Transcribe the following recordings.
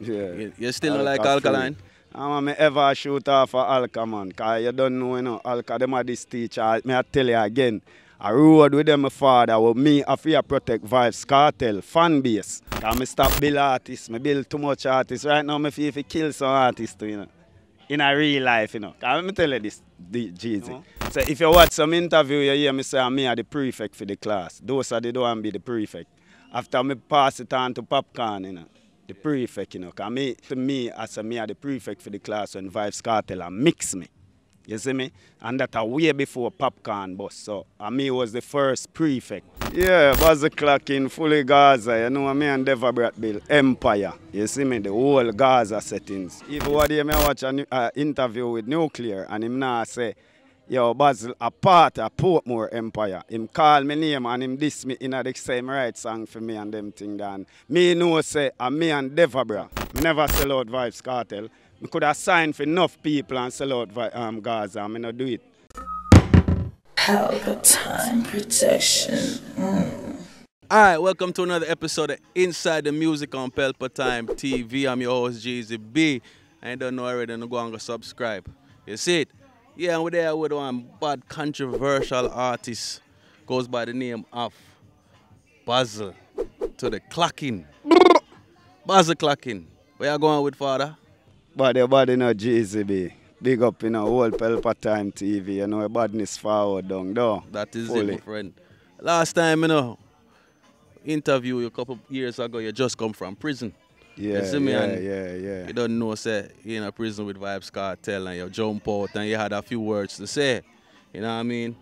Yeah. You, still don't like alkaline? I'm me ever shoot off a Alka man, cause you don't know, you know, Alka them are this teacher. Me I tell you again, I rode with them my father, with me I fear protect Vybz Kartel, fan base. Cause me stop build artists, me build too much artists. Right now me feel if kill some artists you know. In a real life, you know. Cause me tell you this, Jeezy. No. So if you watch some interview, you hear me say I'm me are the prefect for the class. Those are the don't be the prefect. After me pass it on to Popcaan, you know. The prefect, you know. Cause me, to me, as a me the prefect for the class when Vybz Kartel and mix me. You see me? And that a way before Popcaan bus. So and me was the first prefect. Yeah, was the clock in fully Gaza. You know me and Deva Brat Bill. Empire. You see me? The whole Gaza settings. Even one day me watch an uh, interview with Nuclear and him now say, Yo, Bazzle, a part of Portmore Empire. Him call me name and him diss me in the same right song for me and them thing done. Me know say, and me and Devabra, me never sell out Vybz Kartel. Me could have signed for enough people and sell out Vi- um, Gaza. and Me not do it. Palpatine protection. All right, welcome to another episode of Inside the Music on Pelpa Time TV. I'm your host, Jeezy B. I ain't don't know already, no go and go subscribe. You see it? Yeah, and we're there with one bad controversial artist. Goes by the name of Bazzle to the clocking. Bazzle clocking. Where you going with, father? But your body no GCB. Big up in a whole Pelpa Time TV. You know, your badness forward down though. That is it, Fully. my friend. Last time, you know, interview you a couple years ago, you just come from prison. Yeah, see me yeah, and- yeah, yeah. You don't know, say, you in a prison with Vybz Kartel and you jump out and you had a few words to say. You know what I mean?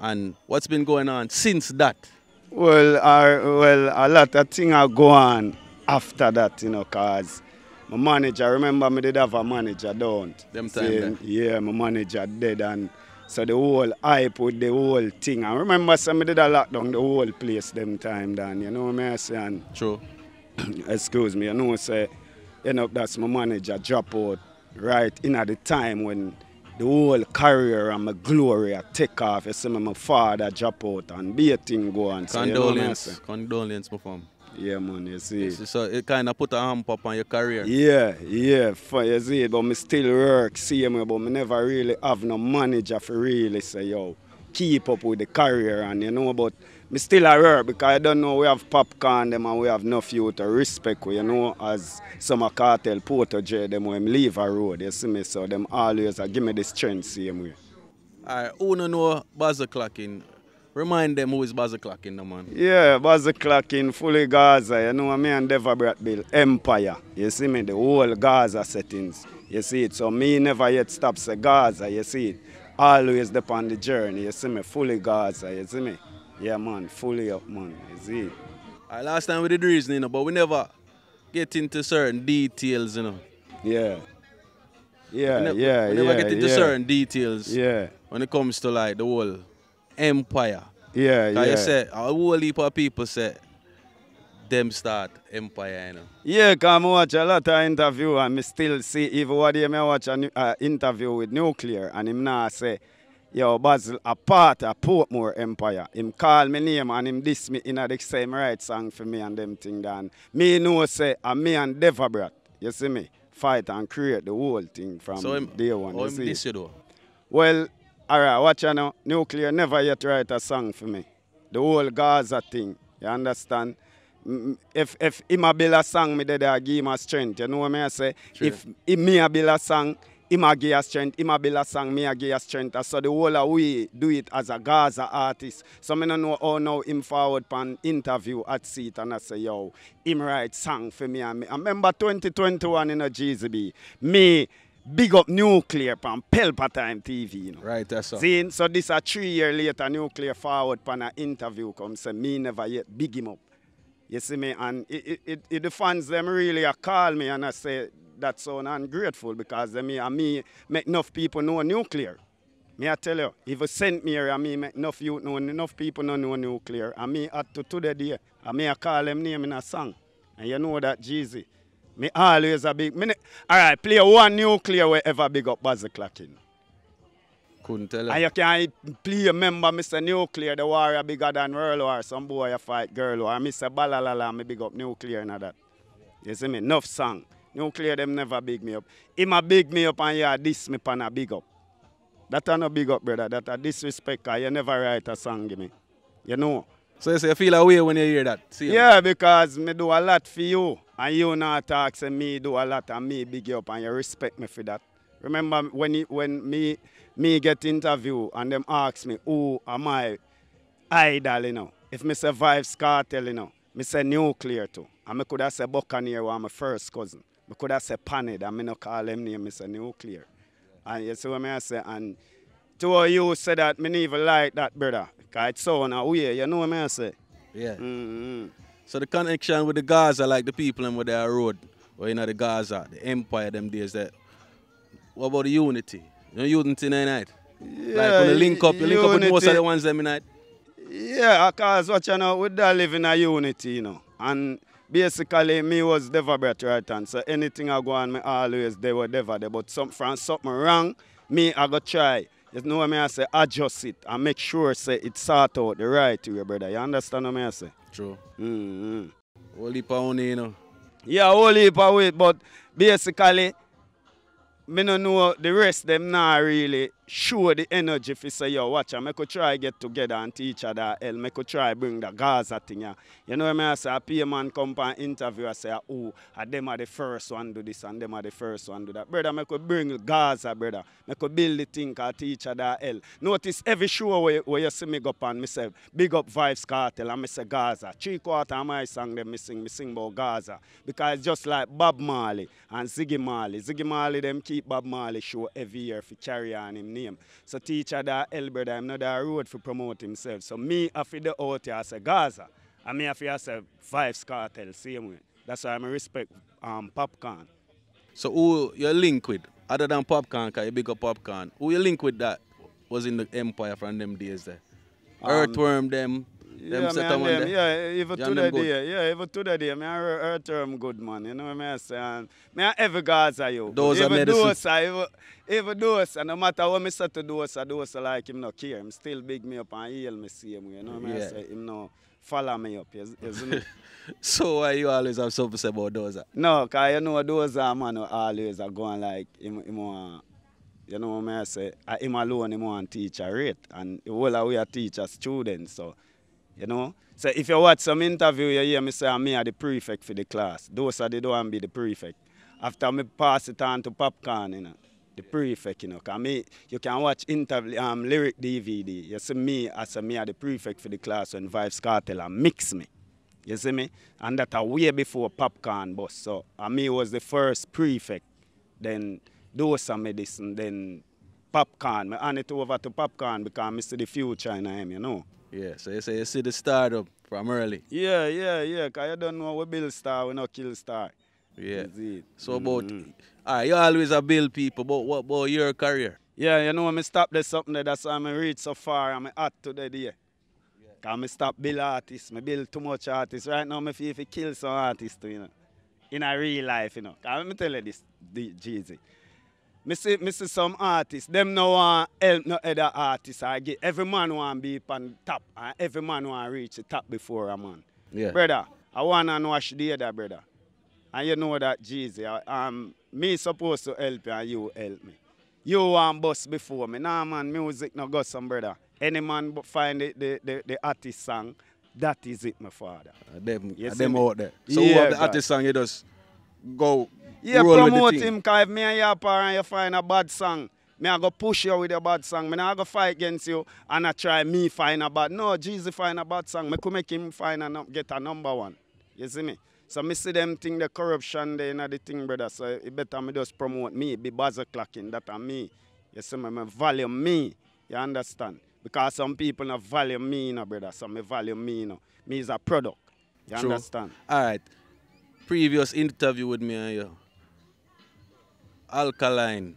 And what's been going on since that? Well, uh, well, a lot of things are go on after that, you know, cause my manager, remember me did have a manager, don't? Them time. Yeah, my manager dead and so the whole hype with the whole thing. I remember some me did a lockdown the whole place them time then, you know what I'm saying? True. excuse me, you know, say, you know, that's my manager drop out right in at the time when the whole career and my glory a take off. You see me, my father drop out and be a thing go on. So, you know Condolence. my fam. Yeah, man, you see. So it kind of put a hump up on your career. Yeah, yeah, for you see, but me still work, see me, but me never really have no manager for really say, yo, keep up with the career and you know, but me still a work because I don't know we have Popcaan them and we have no few to respect you know, as some a cartel protege them when leave a road, you see me, so them always a give me the strength same way. All right, who no know Bazzle Clocking? Remind them who is Bazzle Clocking the man. Yeah, Buzz Clacking, clock in fully Gaza, you know, me and Deva Brat Bill, Empire. You see me, the whole Gaza settings. You see it, so me never yet stops say Gaza, you see it. Always up on the journey, you see me, fully Gaza, you see me. Yeah, man, fully up, man, Is see it. Right, last time we did reason, you know, but we never get into certain details, you know. Yeah. Yeah, we, ne- yeah, we never yeah, get into yeah. certain details Yeah, when it comes to like the whole empire. yeah, Cause yeah. you say a whole heap of people say them start empire, you know. Yeah, I watch a lot of interview and me still see, even what day me watch an uh, interview with Nuclear and him now say, yo, Bazzle, a part of Portmore Empire. Him call me name and him diss me in the same right song for me and them thing done. Me know say, and me and Devabrat, you see me, fight and create the whole thing from So him, day one. you him see. diss you though? Well, alright, watch you now. Nuclear never yet write a song for me. The whole Gaza thing, you understand? If if him a build a song, me there give him a strength. You know what I say? True. If him me a build a song, him a give a strength. Him a build a song, me a give a strength. So the whole of we do it as a Gaza artist. So me no know how now him forward pan interview at seat and I say, yo, him write song for me and me. I remember 2021 in a GZB. Me big up nuclear pan Pelpa Time TV, you know. Right, that's all. See, so this a three year later, nuclear forward pan a interview come say me never yet big him up. You see me, and it, it, it, it the fans them really a call me and I say that's so ungrateful because me and me make enough people know nuclear. Me I tell you, if you send me here and me make enough you know enough people know, know nuclear I me at to today day and me I call them name in a song. And you know that Jeezy. Me always a big me, ne- all right, play one nuclear wherever big up Buzz the Clocking. Couldn't tell And you. you can play a member, Mr. Nuclear, the warrior bigger than World War. Some boy a fight girl war. Mr. Balalala, me big up Nuclear and all that. You see me? Enough song. Nuclear them never big me up. Him a big me up and you yeah, this me pan a big up. That a no big up, brother. That a disrespect, cause you never write a song, give me. You know? So you say you feel a way when you hear that? See Yeah, because me do a lot for you. And you not talk, say me do a lot and me big you up and you respect me for that. Remember when when me me get interview and them ask me who am I idol, you know. If me say Vybz Kartel, you know, me say Nuclear too. And me could have say Buccaneer was my first cousin. Me could have say Panid and me no call them name, me say Nuclear. And you see what I say? And two of you say that me even like that, brother. Cause it's so a way, you know what I say? Yeah. Mm-hmm. So the connection with the Gaza, like the people and with their road, or you know the Gaza, the empire them days that. What about the unity? You know unity in night? like when you link up, you link up with most of the ones them in night. Yeah, because what you know, we da live in a unity, you know. And basically, me was never better right hand. So anything I go on, me always they were never there. But some from something wrong, me I go try. You know what me I say, adjust it and make sure say it sort out the right way, brother. You understand what me I say? True. Mm-hmm. Whole heap only, you know. Yeah, whole heap of weight, but basically, me no know the rest them not really show the energy you say yo watch and me could try get together and teach other hell me could try bring the Gaza thing yeah. You know what I say a pay man come and interview I say oh and them are the first one do this and them are the first one do that. Brother me could bring Gaza brother. Me could build the thing and teach other hell. Notice every show where, where you see me go and me say big up Vybz Kartel and me say Gaza. Three quarter of my song them me sing, me sing about Gaza. Because just like Bob Marley and Ziggy Marley. Ziggy Marley them keep Bob Marley show every year for carry on him name. So teacher that El brother, I'm not that road for promote himself. So me feel the out here I say Gaza. And me feel I say Vybz Kartel same way. That's why I respect um, Popcaan. So who you link with, other than Popcaan, cause you big up Popcaan, who you link with that was in the empire from them days there? Earthworm them, them yeah, man, them, yeah, even to the day, yeah, even to the day, me I earth term good man, you know what I say? And me I every Gaza you. Those are even medicine. those, I even, even those, and no matter what me say to those, I those like him no care. Him still big me up and heal me same way, you know what I Yeah. say? Him no follow me up, see me? So why you always have something to say about those? No, cause you know those are man who always are going like him, him want, you know what I say? Uh, him alone him want teach a rate and the whole are teach a students. So you know. So if you watch some interview you hear me say "Ah, me are the prefect for the class. Those are the don't be the prefect. After me pass it on to Popcaan, you know. The prefect, you know, cause me, you can watch interview, um, lyric DVD. You see me as a me are the prefect for the class when Vybz Kartel and mix me. You see me? And that a way before Popcaan bus. So and me was the first prefect. Then those are medicine, then Popcaan. Me hand it over to Popcaan because I see the future in him, you know. Yeah, so you say you see the startup from early. Yeah, yeah, yeah. Cause you don't know we build star, we not kill star. Yeah. So about, Mhm. alright, you always a build people, but what about your career? Yeah, you know, when I stop there something there, that's why I reach so far and I hot to the day. Cause I stop build artists, I build too much artists. Right now, I feel if I kill some artists too, you know. In a real life, you know. Cause let me tell you this, Jeezy. Me see, me see some artists, them no want help no other artists. I get every man want be on top, and every man want reach the top before a man. Yeah. Brother, I wanna wash the other brother. And you know that Jesus, um, me supposed to help you and you help me. You want bust before me. Nah man, music no got some brother. Any man but find the, the, the, the artist song, that is it, my father. Uh, them, You uh, them me? out there. So Yeah, who have the artist song you just go Yeah, roll with the promote him, cause if me and your parent you find a bad song, me I go push you with a bad song. Me not go fight against you and I try me find a bad. No, Jeezy find a bad song. Me could make him find a get a number one. You see me? So me see them thing the corruption there in the thing, brother. So it better me just promote me, be buzzer clacking, that are me. You see me, me value me. You understand? Because some people not value me, you know, brother. So me value me, you know. Me is a product. You True. understand? Alright. Previous interview with me and you. Alkaline.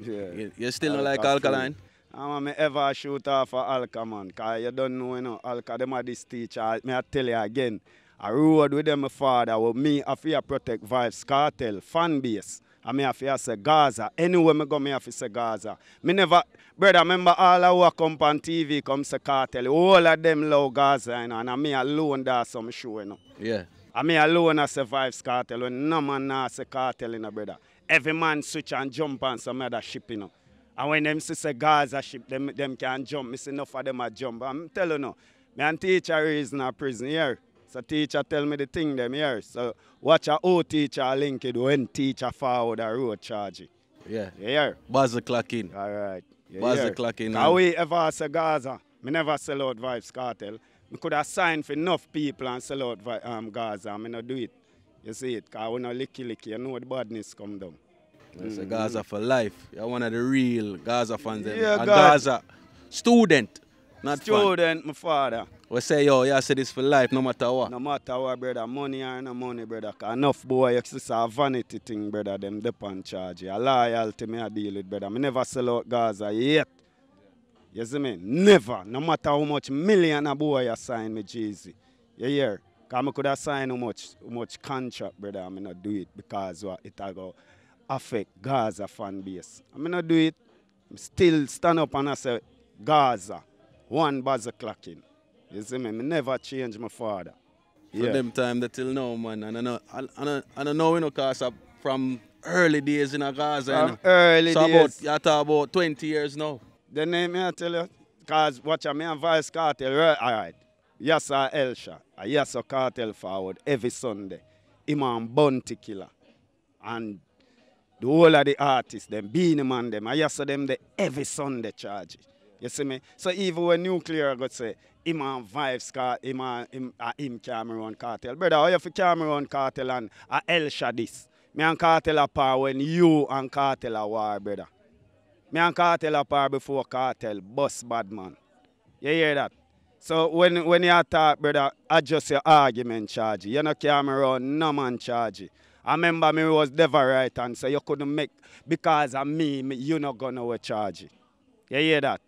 Yeah. You, you still don't like Alka alkaline? I want me ever shoot off a Alka man, cause you don't know, you know, Alka, them are this teacher. Me I tell you again, I rode with them my father, with me, I fear protect Vybz Kartel, fan base. I me have to say Gaza. Anywhere me go, me have to say Gaza. Me never, brother, remember all who a come on TV come say Cartel. All of them love Gaza, you know, and I me alone there some show, you know. Yeah. I me alone I survive cartel when no man nah say cartel in a brother. Every man switch and jump on some other ship, you know. And when them see say Gaza ship, them, them can jump. Me see enough of them a jump. I'm telling you now, me and teacher is in a prison here. So teacher tell me the thing them here. So watch a old teacher link it when teacher forward a road charge. it. Yeah. You hear? Buzz the clock in. All right. You Buzz the clock in, How and- we ever say Gaza? Me never sell out Vybz Kartel. Me could have signed for enough people and sell out Vi- um, Gaza. Me not do it. You see it? Because we no licky licky. You know the badness come down. It's a Gaza for life. You're one of the real Gaza fans. Yeah, God. Gaza student, not fan. Student, my father. We say, yo, yeah, say this for life, no matter what. No matter what, brother, money or no money, brother. enough boy, it's a vanity thing, brother. Them depend charge. A loyalty me I deal with, brother. Me never sell out Gaza yet. You see me? Never. No matter how much million a boy you sign me, Jeezy. You hear? Because I could have signed how much, how much contract, brother. I'm not do it because what it go affect Gaza fan base. I'm not do it. I'm still stand up and I say, Gaza, one buzzer clocking. You see me? Me never change my father. From them time that till now, man. And I know, I, I know, I don't know, you know, cause from early days in a Gaza. you know. early so days. about, you talk about 20 years now. The name me I tell you, cause watch me and Vybz Kartel, right? All right. Yes, sir, Elsha. Yes, sir, Cartel forward every Sunday. Him and Bounty Killer. And the whole of the artists, them Beenie Man, them, I yes, them the every Sunday charge. You see me? So even when nuclear I got say, him and Vibes car, him, uh, him Cameron Cartel. Brother, how you for Cameron Cartel and uh, Elsha this? Me and Cartel apart when you and Cartel are war, brother. Me and Cartel apart before Cartel, boss bad man. You hear that? So when when you talk, brother, adjust your argument charge. You know Cameron, no man charge. I remember me was never right and so you couldn't make because of me, me you not gonna charge. You hear that?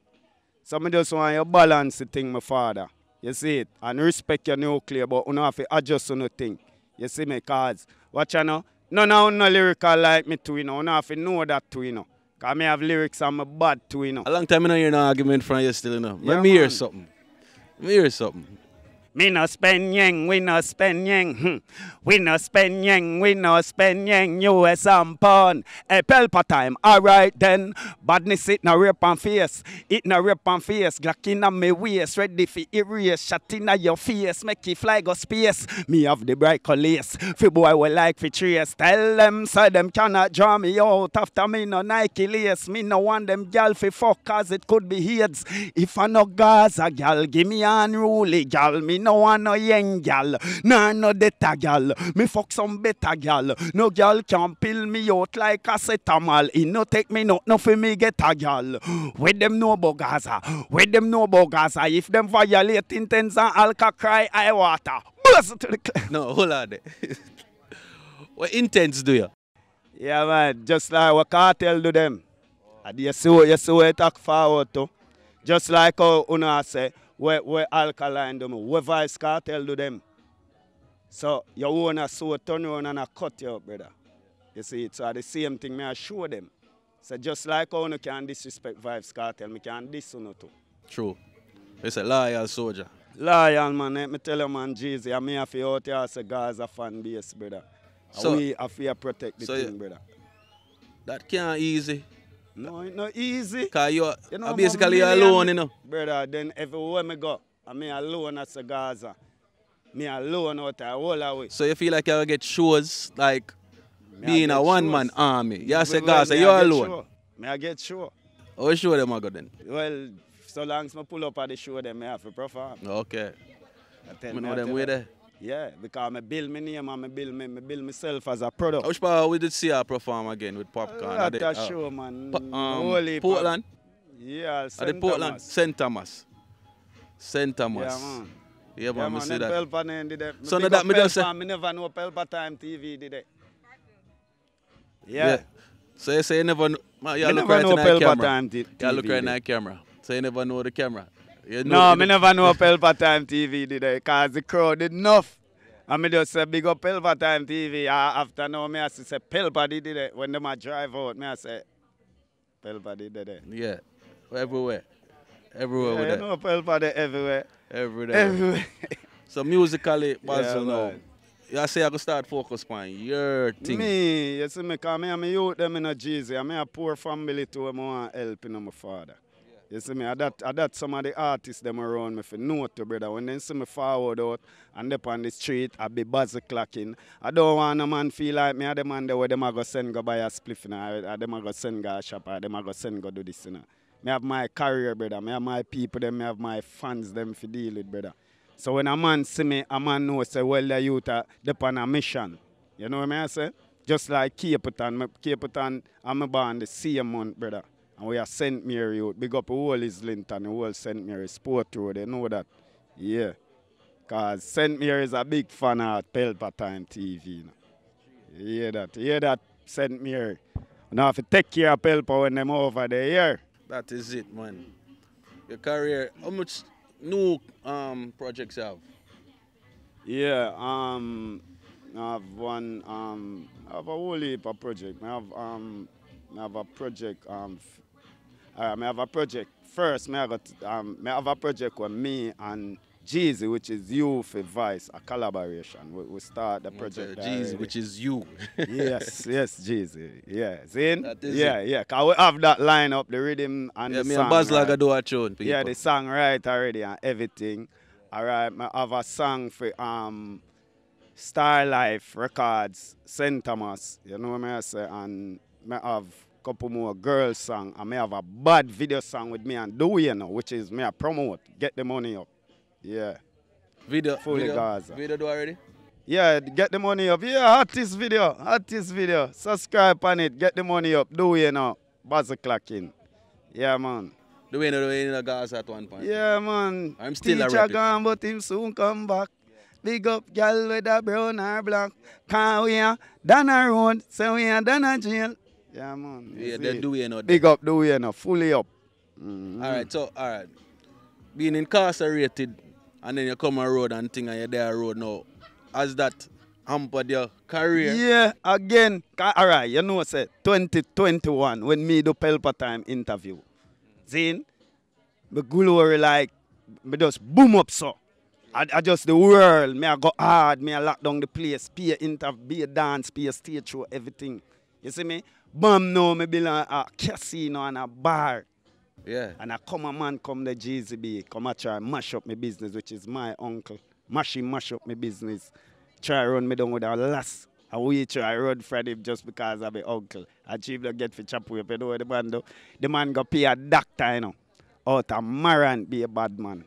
So me just want you balance the thing, my father. You see it? And respect your nuclear, but you know have to adjust on thing. You see me? Cause watch you know, none of no lyrical like me too, you know. You have to know that too, you know. Cause me have lyrics and me bad too, you know. A long time I don't hear no argument from you still, you know. Yeah, Let me hear something. Let me hear something. Me no spend yang, we no spend yang. Hmm. We no spend yang, we no spend yang. US and pound. Hey, pelpa time. Alright then. Badness it no rip and face. It no rip and face. Glock in a me waist. Ready for erase. Shot in a your face. Make you fly go space. Me have the bright colors. Fi boy we like fi trace. Tell them so them cannot draw me out. After me no Nike lace. Me no want them gal fi fuck cause it could be AIDS. If I no Gaza gal, give me unruly gal. Me no want no young gal. Nah no data gal. Me fuck some better gal. No gal can pill me out like acetamol. It no take me no, no fi me get a gal. Where them know about Gaza? Where them know about Gaza? If them violate intents and alka cry I water. To the cl- No, hold on what intents do you? Yeah, man. Just like what cartel do them. And you see what you see what it forward to. Just like how Una say, where, where alkaline do me, where Vybz Kartel do them. So you wanna so turn around and I cut you up, brother. You see, it's uh, the same thing me I show them. So just like how you can disrespect Vybz Kartel, me can diss you too. True. It's a loyal soldier. Lion man, let me tell you man, Jeezy, I me have to out here as a Gaza fan base, brother. So- we have to protect the so thing, brother. That can't easy. No, it's not easy. Cause you're, You know, basically you're alone, you know. Brother, then everywhere me go, I me alone as a Gaza. Me alone out there, all away. So you feel like you'll get shows like Me being a one man army. You say Gaza, me I you're get alone. Show. Me I get sure. How sure them I go then? Well, so long as I pull up at the show, then me have to perform. Okay. I tell I me, know them way there. Yeah, because I build my name and I build, me, me build myself as a product. Which part we did see her perform again with Popcaan? At the- uh, show, man. Po- um, Holy Portland? Yeah, At the Portland? Thomas. St. Thomas. St. Thomas. Yeah, man. Yeah, Yeah, man, I man, see that. Pelpa name did it. So now that me just say- me never know Pelpa Time TV did it. Yeah. Yeah. So you say you never know. Man, you look never right know in that camera. Time You look right in that camera. So you never know the camera. You know, No, me know- never know Pelpa Time TV did it because the crowd did enough. And me just say big up Pelpa Time TV. Ah, After now, me I say Pelpa did it. When them a drive out, me I say Pelpa did it. Yeah. Everywhere. Everywhere Yeah, with you know Pelpa there everywhere. Everywhere. Everywhere. So musically, Bazzle Yeah, now, you say I go start focus on your thing. Me, you see me, because me and my youth them in a Jersey, I me a poor family too, I want help my father. You see me, I that, I that some of the artists them around me for know to brother. When they see me forward out and up on the street, I be buzzer clacking. I don't want a man feel like me, I the man there where them a go send go buy a spliff, you know, I, I them a go send go a shop, I them a go send go do this, you know. Me have my career, brother. Me have my people, them, me have my fans, them for deal with, brother. So when a man see me, a man know say, well, the youth are on a mission. You know what I mean? I say? Just like Capleton, me- Capleton, I'm born the same month, brother. And we are St. Mary youth. Big up the whole Islington, and the whole St. Mary Sport Road, they know that. Yeah. Because St. Mary is a big fan of Pelpa Time TV. You, know. you hear that? You hear that, St. Mary? Now have to take care of Pelpa when them over there, yeah? That is it, man. Your career, how much new um, projects you have? Yeah, um, I have one, um, I have a whole heap of project. I have, um, I have a project, um, uh, I have a project. First, I got, um, I have a project with me and Jeezy, which is Youth Advice, a collaboration. We, we start the project. Jeezy, which is you. yes, yes, Jeezy. Yeah, see? That is yeah, yeah. Cause we have that line up, the rhythm and yeah, the me song. and Buzz right? Lager do a tune, people. Yeah, the song right already and everything. Alright, I have a song for um Star Life Records, St. Thomas, you know what I say, and I have a couple more girl song and I have a bad video song with me and Do You know, which is me a promote, get the money up. Yeah. Video, Fully video, Gaza. video do already? Yeah, get the money up. Yeah, hottest video, hottest video. Subscribe on it, get the money up, do you know. Buzzer clocking. Yeah, man. Do you know, the way know Gaza at one point. Yeah, man. I'm still a Teacher it. gone, but him soon come back. Big up gal with a brown or black. Can we are down a road, so we are down a jail. Yeah, man. you Yeah, they do you know. Big up, do you know, fully up. Mhm. All right, so all right, being incarcerated and then you come on road and thing and you're there on road now, has that hampered your career? Yeah, again. All right, you know, say 2021 when me do Pelpa Time interview. Zin, me glory like, me just boom up so. I, I just the world, me I go hard, me I lock down the place, pay interview, be a dance, pay a stage show, everything. You see me? Bam no, me build a, a casino and a bar. Yeah. And I come a man come the GZB, come a try mash up my business, which is my uncle. Mash him mash up my business. Try run me down with a last. And we try to run Freddy just because of my uncle. Achieve the get for chop whip, you know the man do? The man go pay a doctor, you know. Out of Maran be a bad man.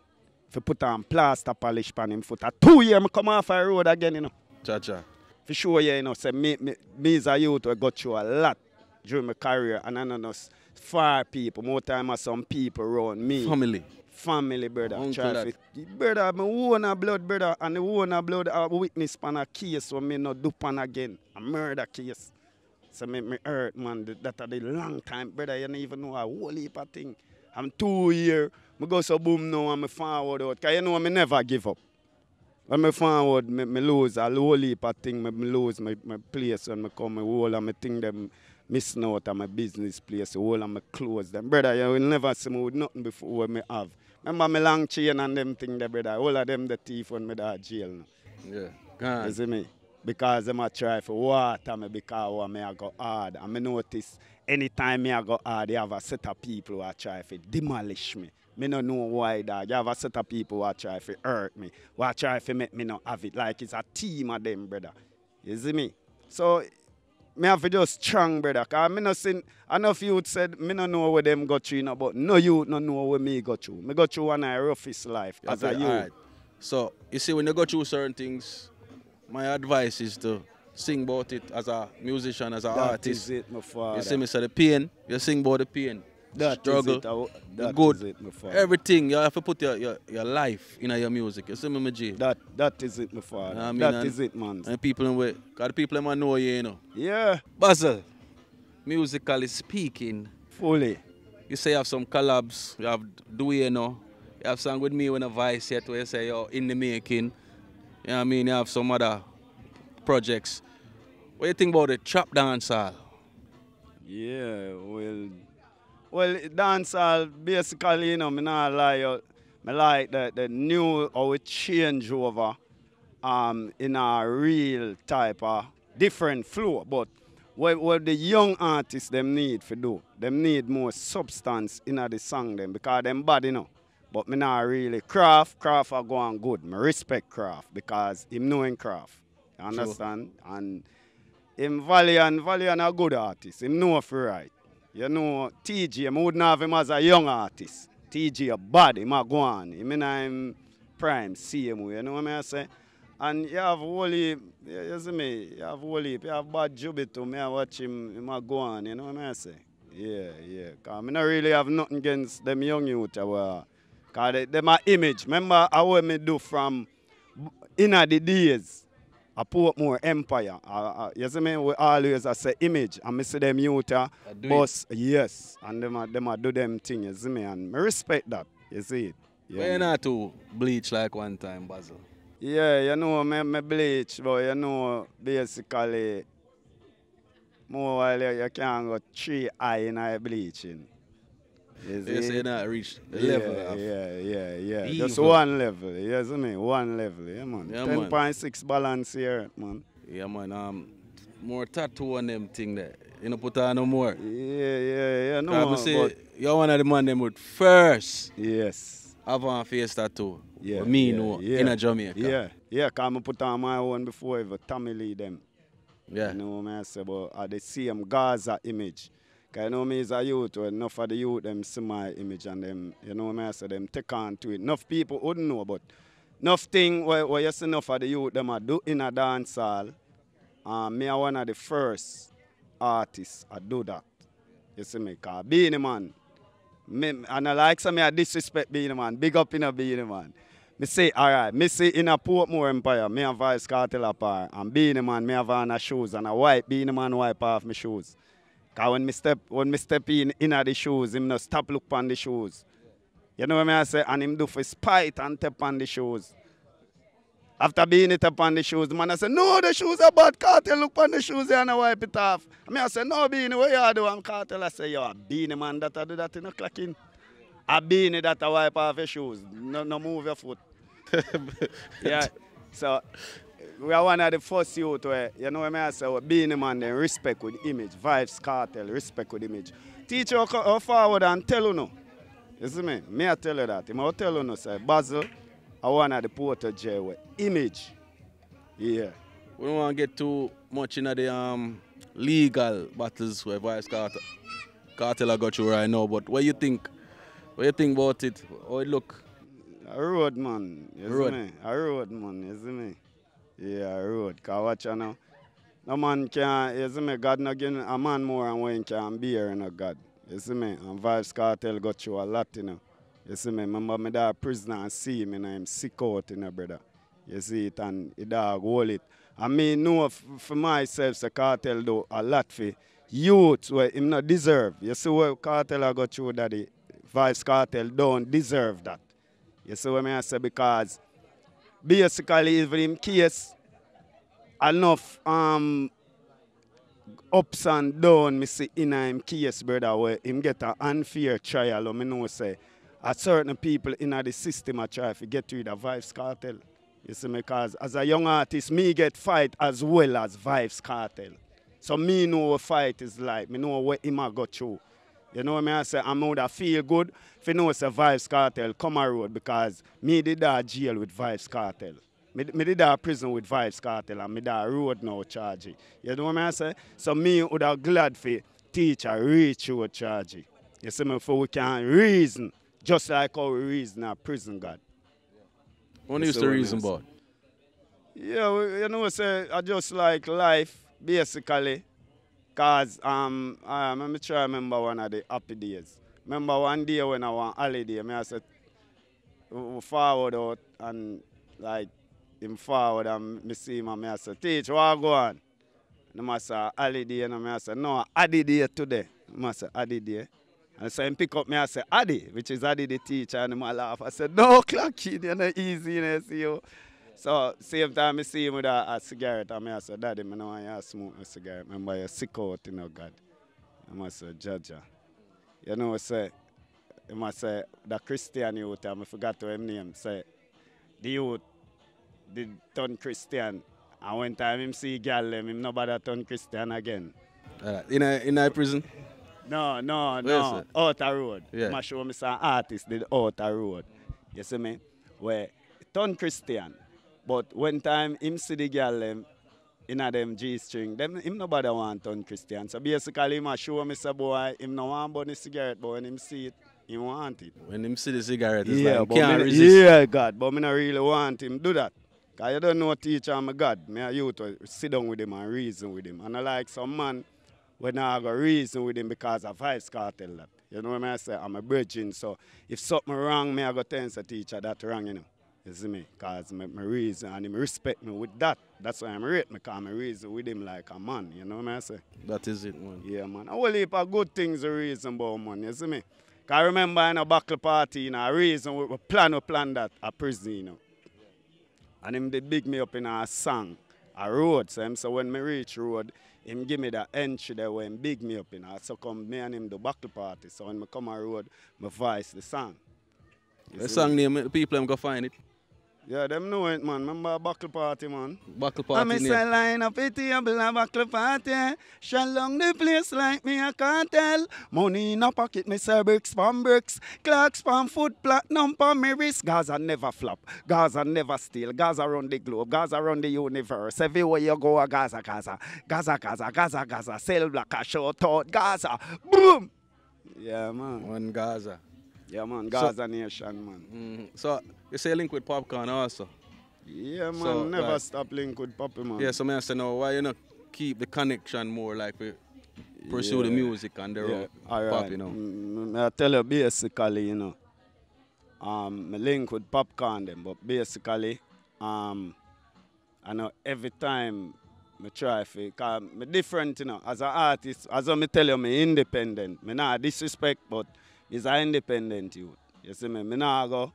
If you put on plaster polish on him foot. A two year me come off a road again, you know. Cha cha. For sure, yeah, you know, say me, me, me as a youth, I got through a lot during my career, and I know far people, more time as some people around me. Family. Family, brother. Uncle Try that. fi- brother, my own blood, brother, and the own blood, I witness pan a case when me not do pan again, a murder case. So me, me hurt, man, that, that a the long time, brother, you don't even know a whole heap of thing. I'm two year, me go so boom now and me forward out, cause you know me never give up. When me forward, me, me lose a whole heap of thing, me, me lose my, my place when me come, me whole and me thing them missing out of my business place, the whole and me close them. Brother, you will never see me with nothing before me have. Remember me long chain and them thing there, brother. All of them the thief when me da jail now. Yeah. You Gone. see me? Because them a try for water me because what me I go hard. And me notice anytime me I go hard, you have a set of people who a try for demolish me. Me no know why dog. You have a set of people who a try for hurt me. Who a try for make me not have it. Like it's a team of them, brother. You see me? So me have to just strong, brother. Cause me no seen enough youth said me no know where them go through, you know, but no youth no know where me go through. Me go through one of roughest life You as a youth. alright. So you see, when you go through certain things, my advice is to sing about it as a musician, as an That artist. is it. You see me say the pain, you sing about the pain. That is struggle, it, I- that good, is it, my father. everything. You have to put your, your, your life in your music. You see me, my G? That that is it, my father. I mean, that and- is it, man. And people in way, cause people in my know you, you know. yeah, Bazzle, musically speaking, fully. you say you have some collabs, you have Do You Know, you have song with me when a vice yet where you say you're in the making. You know what I mean? You have some other projects. What do you think about the trap dancehall? Yeah, well, well, dancehall basically, you know, me not lie, me like the the new how it change over. um, in a real type of different flow. But what, what the young artists them need for do, them need more substance in the song them because them bad you know. But me not really craft, craft are going good. Me respect craft because him knowing craft. You understand? And him Valiant, Valiant a good artist. Him know for right. You know, TG, I wouldn't have him as a young artist. TG a bad, him a go on. Him in him prime, see him, you know what I say? And you have Wally, you, see me, you have Wally, you have Bad Jubito, me I watch him, him a go on, you know what I say? Yeah, yeah. Because I not really have nothing against them young youth. Because they, they my image. Remember how me do from in the days. I Portmore Empire. Uh, uh, you see me? We always I say image. And I see them youth. Uh, boss, yes. And them, a- them a do them thing, you see me? And I respect that. You see it? Yeah. Why not to bleach like one time, Bazzle? Yeah, you know, me, me bleach, but you know, basically, more while you, you can't go three eye in a bleaching. You see? say not reach the yeah, level of yeah, yeah, yeah. Just one level, you see me? One level, yeah, man. Yeah, man. 10.6 balance here, man. Yeah, man. Um, more tattoo on them thing there. You know, put on no more. Yeah, yeah, yeah, no, No, I say but you're one of the man them would first yes. have on face tattoo. Yeah, me yeah, know yeah. in a Jamaica. Yeah, yeah, I put on my own before even Tommy Lee them. Yeah. You know what I say? But uh, the same Gaza image. Because you know me as a youth, well, enough of the youth, them see my image and them, you know me, I say, them take on to it. Enough people wouldn't know, but enough thing where, where you see enough of the youth, them a do in a dance hall. Uh, me are one of the first artists I do that. You see me? Because Beenie Man, me, and I like some me I disrespect being a Man, big up in a being a Man. Me say, all right, me say in a Portmore Empire, me have Vybz Kartel apart, and a Man, me have on a shoes, and a white a Man wipe off my shoes. Cause when me step, when me step in, in the shoes, him no stop look on the shoes. You know what I say? And him do for spite and tap on the shoes. After being it up on the shoes, the man I say, no, the shoes are bad. Cartel look on the shoes and I wipe it off. I mean, I say, no, Beenie, what you do? And Cartel I say, yo, a Beenie man that I do that in a clocking. A Beenie that I wipe off your shoes. No, no move your foot. yeah. So we are one of the first youth where, you know what I say, we being man then respect with image, Vybz Kartel, respect with image. Teach you how forward and tell you no. You see me? Me I tell you that. I tell you no, say, Bazzle, I one of the protege with image. Yeah. We don't want to get too much into the um, legal battles where Vybz Kartel, Cartel I got you right now, but what you think? What do you think about it? How it look? A road man, you Road. see me? A road man, you see me? Yeah, road. Cause watch you. No man can, you see me, God not give a man more than he can bear, you know, God. You see me? And Vybz Kartel got through a lot, you know. You see me? Remember me that prisoner and see him, and I'm sick out, you know, brother. You see it, and the dog hold it. I mean, know for myself, the cartel do a lot for youth where him not deserve. You see what cartel I got through that the Vybz Kartel don't deserve that. You see what I say? Because basically, even in case enough um, ups and downs, me see in him case, brother, where him get an unfair trial, or me know say, a certain people in the system are try to get rid of Vybz Kartel. You see me? Because as a young artist, me get fight as well as Vybz Kartel. So me know what fight is like. Me know what him a go through. You know what I say? I'm would feel good if you know a Vybz Kartel come a road because me did that jail with Vybz Kartel. Me, me did that prison with Vybz Kartel and me that road now charge it. You know what I say? So me would have glad for teacher reach you charge it. You see me? For we can reason just like how we reason at prison God. What You used see to what I reason say? about? Yeah, you know, what I say I just like life, basically. Cause um, I me try remember one of the happy days. Remember one day when I went holiday, me I said, forward out and like him forward and me see him and me I said, teach, what go on? And I say, holiday, and I said, no, Adi day today. I said, Adi day. And so him pick up me, I said, Adi, which is Adi the teacher, and a laugh. I said, no, clock it, you're not easy, you know, see you. So same time I see him with a, a cigarette, and I say, Daddy, I know you smoke a cigarette. Remember you're sick out, you know, God. I must say, Jaja. You know, say, I must say, the Christian youth, I forgot to him name, say, the youth, did turn Christian. And when time him see them, him no bother turn Christian again. Alright. In a in a prison. No, no, no. Outer road. Yeah. Yeah. show me some artist did outer road. You see me? Where turn Christian. But when time him see the girl them in a them G string, them him nobody want turn Christian. So basically him a show me say boy, him no want burn the cigarette, but when him see it, he want it. When him see the cigarette, it's yeah, like can't me, resist. yeah, God, but me not really want him do that. Cause you don't know teacher I'm a God. Me a youth to sit down with him and reason with him. And I like some man when I go reason with him because of Vybz Kartel that. You know what I say? I'm a virgin, so if something wrong, me I go tell the teacher that wrong, you know. You see me? Because me, me reason and him respect me with that. That's why I'm rate me, because I reason with him like a man. You know what I say? That is it, man. Yeah, man. A whole heap of good things the reason about, man. You see me? Cause I remember in a buckle party, you know, a reason we, we plan, we plan that a prison, you know. And him did big me up in a song, a road. So him, so when me reach road, him give me the entry there where him big me up in. A, so come me and him do buckle party. So when me come a road, me voice the song. The song me? name, the people them go find it. Yeah, them know it, man. Remember a buckle party, man? Buckle Party. I party miss name. a line up it table a buckle party. Shell along the place like me a cartel. Money in a pocket, me say bricks from bricks. Clocks from foot, platinum from me wrist. Gaza never flop. Gaza never steal. Gaza run the globe. Gaza run the universe. Everywhere you go, a Gaza, Gaza. Gaza, Gaza, Gaza, Gaza. Sell black a shout out. Gaza. Boom! Yeah, man. One Gaza. Yeah, man. Gaza nation, man. Mhm. So you say link with Popcaan also. Yeah, man. So, never like- stop link with Poppy, man. Yeah, so me I say now why you not keep the connection more like we pursue the music and the road all right. pop, you know. Mm, I tell you basically, you know, um, me link with Popcaan them, but basically, um, I know every time me try for, cause me different, you know, as an artist, as I me tell you, me independent. Me not disrespect, but is an independent youth. You see me, me not go,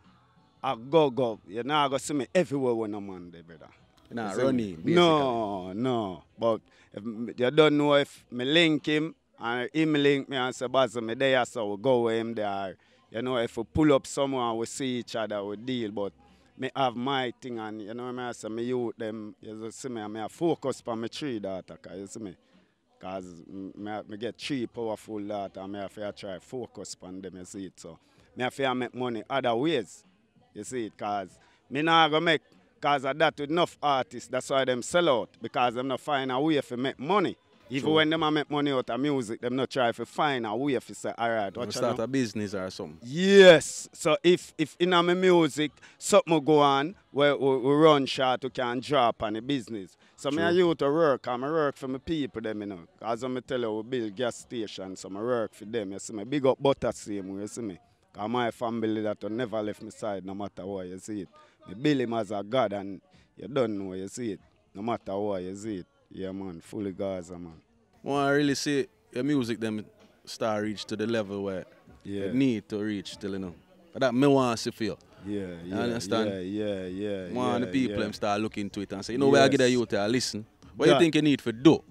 I go go. You not go see me everywhere when I'm on there, brother. You know, You see running, me? basically. No, no. But if you don't know if me link him and him link me and say, Bazzle, me there, so we go with him there. You know, if we pull up somewhere, we see each other, we deal. But me have my thing and, you know, me I say, me youth them, you see me, and me I focus on my three daughter, you see me. Because me, get three powerful daughter and me have to try focus on them, you see it. So, me have to make money other ways. You see it, cause me not gonna make cause of that with enough artists. That's why them sell out because them not find a way to make money. Even True. when them a make money out of music, them not try to find a way to say, all right, what start know? a business or something. Yes. So if if in my music something go on where we, we run short, we can drop on the business. So me True. and you to work, and I work for my people them, you know. As I tell you, we build gas stations, so I work for them. You see me, big up butter same way, you see me. Cause my family that will never left my side no matter what, you see it. Me build him as a God and you don't know, you see it. No matter what, you see it. Yeah man, fully Gaza man. Want I really see your music them start reach to the level where Yeah. it need to reach still, you know. But that me want to see for you. Yeah, yeah, understand? Yeah, yeah, yeah. Want yeah, the people yeah. them start looking into it and say, you know where I get a Yes. youth to listen. What Yeah. you think you need for do?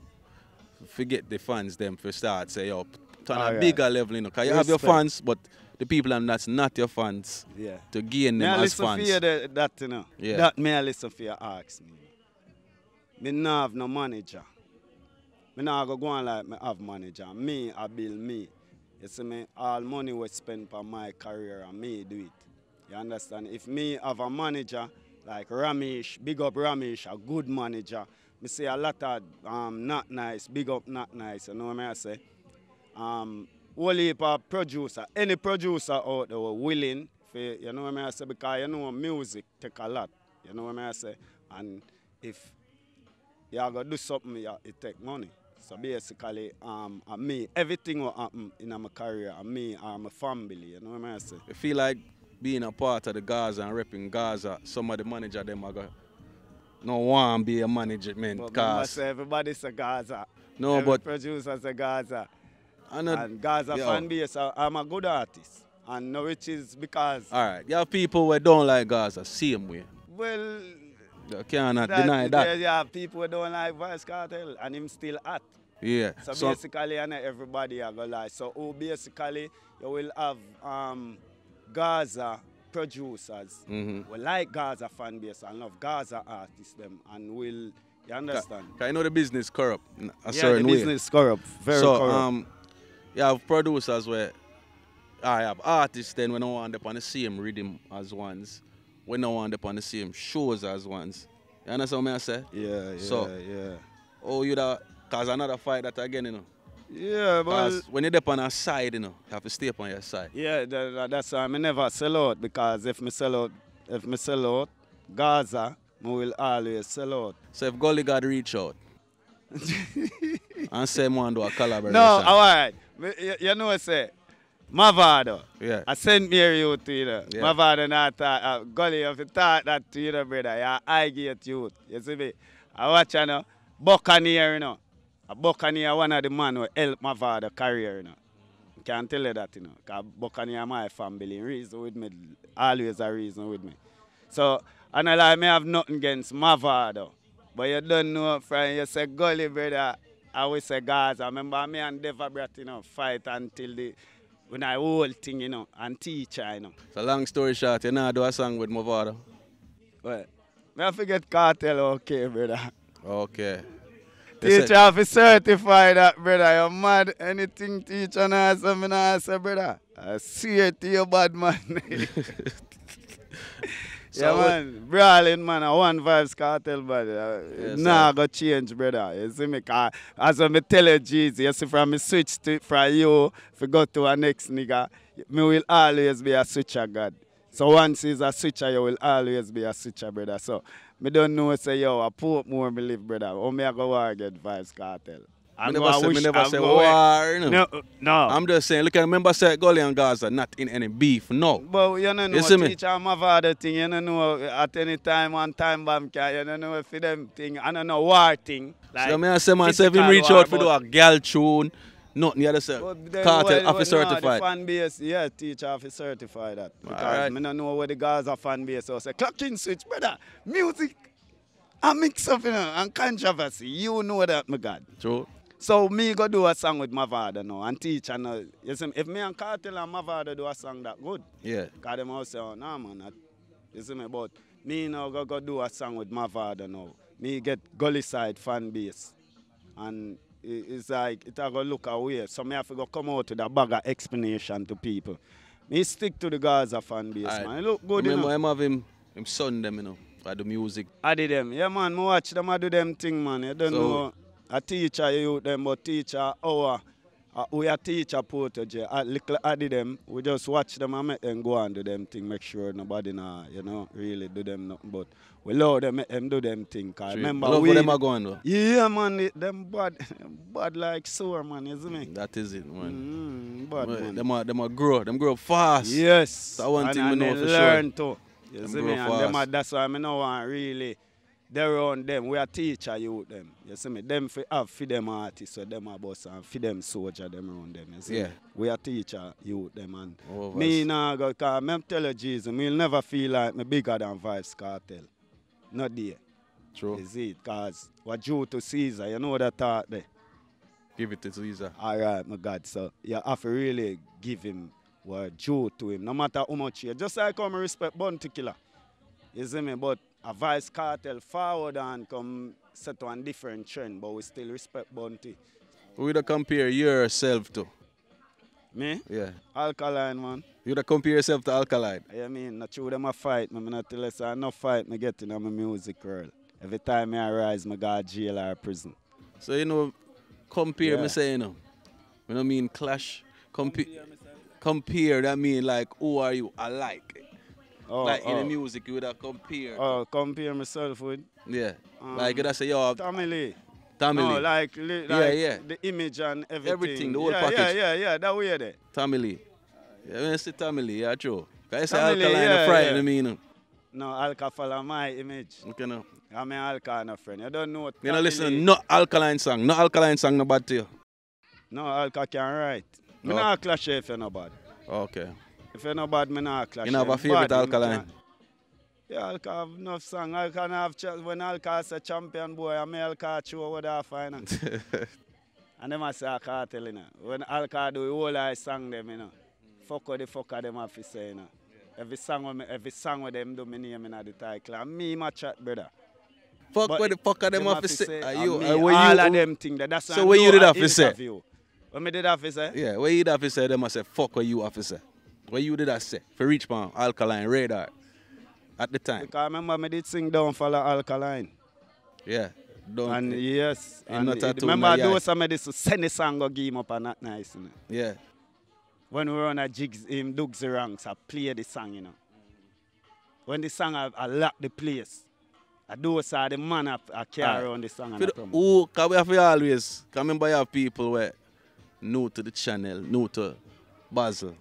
Forget the fans them for start say yo turn a bigger level, you know. Cause you have your fans, but the people them that's not your fans Yeah. to gain them I as listen fans. for you that, that you know. Yeah. That me I listen for you ask me. Me not have no manager. Me not go go on like me have manager. Me I build me. You see me, all money was spent on my career and me do it. You understand? If me have a manager like Ramesh, big up Ramesh, a good manager. Me say a lot of um, not nice, big up not nice. You know what I say? um, whole heap of producer, any producer out there willing for, you know what I say, because you know music take a lot, you know what I say, and if you are gonna do something, you, it take money. So basically, um, and me, everything will happen in my career, and me and my family, you know what I say. I feel like being a part of the Gaza and repping Gaza, some of the manager them are go no want be a management But cause say everybody say Gaza. No, Every but- producer say Gaza. I know, and Gaza yo. fan base, I'm a good artist. And no, which is because, all right, you have people who don't like Gaza, same way. well, You cannot that, deny there- Yeah, people who don't like Vybz Kartel and him still at. Yeah. So, So, basically, and everybody are gonna lie. So basically, you will have um, Gaza producers. Mhm. We like Gaza fan base and love Gaza artists them and will you understand? Cause I know the business corrupt a yeah, the way. business corrupt. Very so corrupt. um, you have producers where I have artists then when I want them on the same rhythm as ones, when I want them on the same shows as ones. You understand what I say? yeah, yeah, so- yeah. Oh, you that cause another fight that again, you know. Yeah, but when you're up on a side, you know, you have to stay up on your side. Yeah, that, that- that's why I never sell out because if me sell out, if me sell out Gaza, I will always sell out. So if Gully God reach out and say man do a collaboration. No, all right. You, you know what I say? Mavado. Yeah. I send me you to you know. Yeah. Mavado not talk, uh, Gully if you talk that to you know, brother. You I get youth. You see me? I watch you know, Buccaneer, you know. A Buccaneer one of the man who help Mavado career, you know. Can't tell you that, you know. Because Buccaneer my family, reason with me, always a reason with me. So, and I like me have nothing against Mavado. But you don't know friend, you say gully brother, I will say Gaza. Remember me and Deva Brat, you know, fight until the when I whole thing, you know, and teacher, you know. So long story short, you know I do a song with Mavado. But me I forget Kartel okay, brother. Okay. Teacher have to certify that, brother. You're mad? Anything teacher now say, me say, brother. I see it to you, bad man. So yeah, man. Brawling, man. A one Vybz Kartel, but uh, Yes, nah, sir. go change, brother. You see me? Cause as I tell you, Jeezy, you see, from me switch to from you, if you go to a next nigga, me will always be a switcher, God. So once he's a switcher, you will always be a switcher, brother. So me don't know, say, yo, I put more me live, brother. How me I go get Vybz Kartel? I I never say, wish never I say oh, war, you know. No, uh, no. I'm just saying, look, I remember say Gully and Gaza not in any beef, no. But you don't know, You see me? teacher, my father thing, you don't know at any time, one time bomb can, you don't know for them thing, I don't know war thing. Like so me I say man, say if him reach war, out for a gal tune, nothing the other say. but then Kartel well, have to well, no, certify. the fan base, yeah, teacher have to certify that. Because Alright. me don't know where the Gaza fan base so say, clock in switch, brother, music, a mix up, you know, and controversy. You know that, my God. True. So me go do a song with my father now and teacher now. Uh, you see, me? if me and Kartel and my father do a song that good, Yeah. Cause them all say, oh, nah, man. I, you see me? But me now go, go do a song with my father now. Me get gully side fan base. And i- it's like, it a go look away. So me have to go come out with a bag of explanation to people. Me stick to the Gaza fan base, man. It look good, you Remember know. him have him, him son them, you know, for the music. I did them. Yeah, man. Me watch them, I do them thing, man. You don't So- know. A teacher, you them, but teacher, our, uh, we a teacher protege. A little did them. We just watch them and make them go and do them thing. Make sure nobody, nah, you know, really do them nothing. But we love them, make them do them thing. Cause True. remember, Love we, them are going though. yeah, man, it- them bad, bad like sore, man, you see me? That is it, man. Mm, bad, Well, man. Them are, them are grow, them grow fast. Yes. That one and, thing we know for sure. learn too. You Them see me? And them are, that's why I no want really they around them. We are teacher you them. You see me? Them fi have for them artists, so them are boss and for them soldier them around them. You see Yeah. We are teacher you them and me nah go cause me tell you Jesus, me never feel like me bigger than Vybz Kartel. Not there. True. Is it? Cause what due to Caesar, you know that thought there. Give it to Caesar. All right, my God. So you have to really give him what due to him, no matter how much you. Just like how I respect Bounty Killer. You see me? But a Vybz Kartel forward and come set on different trend, but we still respect Bounty. Who would you compare yourself to? Me? Yeah. Alkaline man. You would compare yourself to Alkaline. I mean, not true them a fight, me, me not tell you, say, no fight me get in my music world. Every time I rise, me go to jail or prison. So you know, compare Yeah. me say you know. I don't mean clash. Compare compare that mean like who are you alike? Oh, like in oh. the music you would have compare. Oh, compare myself with yeah. um, like you would say yo Lee. Tommy no, like, li- Yeah, like yeah. the image and everything. Everything, the whole yeah, package. Yeah, yeah, yeah, that way there. Lee. Yeah, when you say Lee, yeah true. Cause I say Alkaline yeah, frighten yeah. me, you know. No, Alka follow my image. Okay, no. I'm an Alka no friend. You don't know what You know, listen, no alkaline song, no alkaline song, no bad to you. No, Alka can write. Me Oh. not clash if you no bad. Okay. If you no bad, me not clash. You know have a favorite bad, Alkaline? Eh? Yeah, Alka have enough song. Alka have ch- when Alka say champion boy, I may Alka show what I find. and them a say a cartel, you know. When Alka do whole I song them, you know. Fuck what the fuck them have to say, you know. Every song with me, every song with them do me name in the title. And me my chat, brother. Fuck But what the fuck are them have to say? Are you, me, uh, are all you, of them thing that. That's So why what I you did a have to say? What me did have to say? Yeah, where you have to say, them must say, fuck what you have to say. What you did I say? For reach man, alkaline, radar. At the time. Because I remember me did sing down for the alkaline. Yeah. Don't, And yes, and not it- remember I do some of this send the song go give him up and that nice. You know? yeah. When we were on a jigs, him Doug's ranks, I play the song, you know. When the song I, I lock the place. I do are the man I, I carry around the song and For I promote. who, cause we have to always, cause remember you have people where new to the channel, new to Bazzle.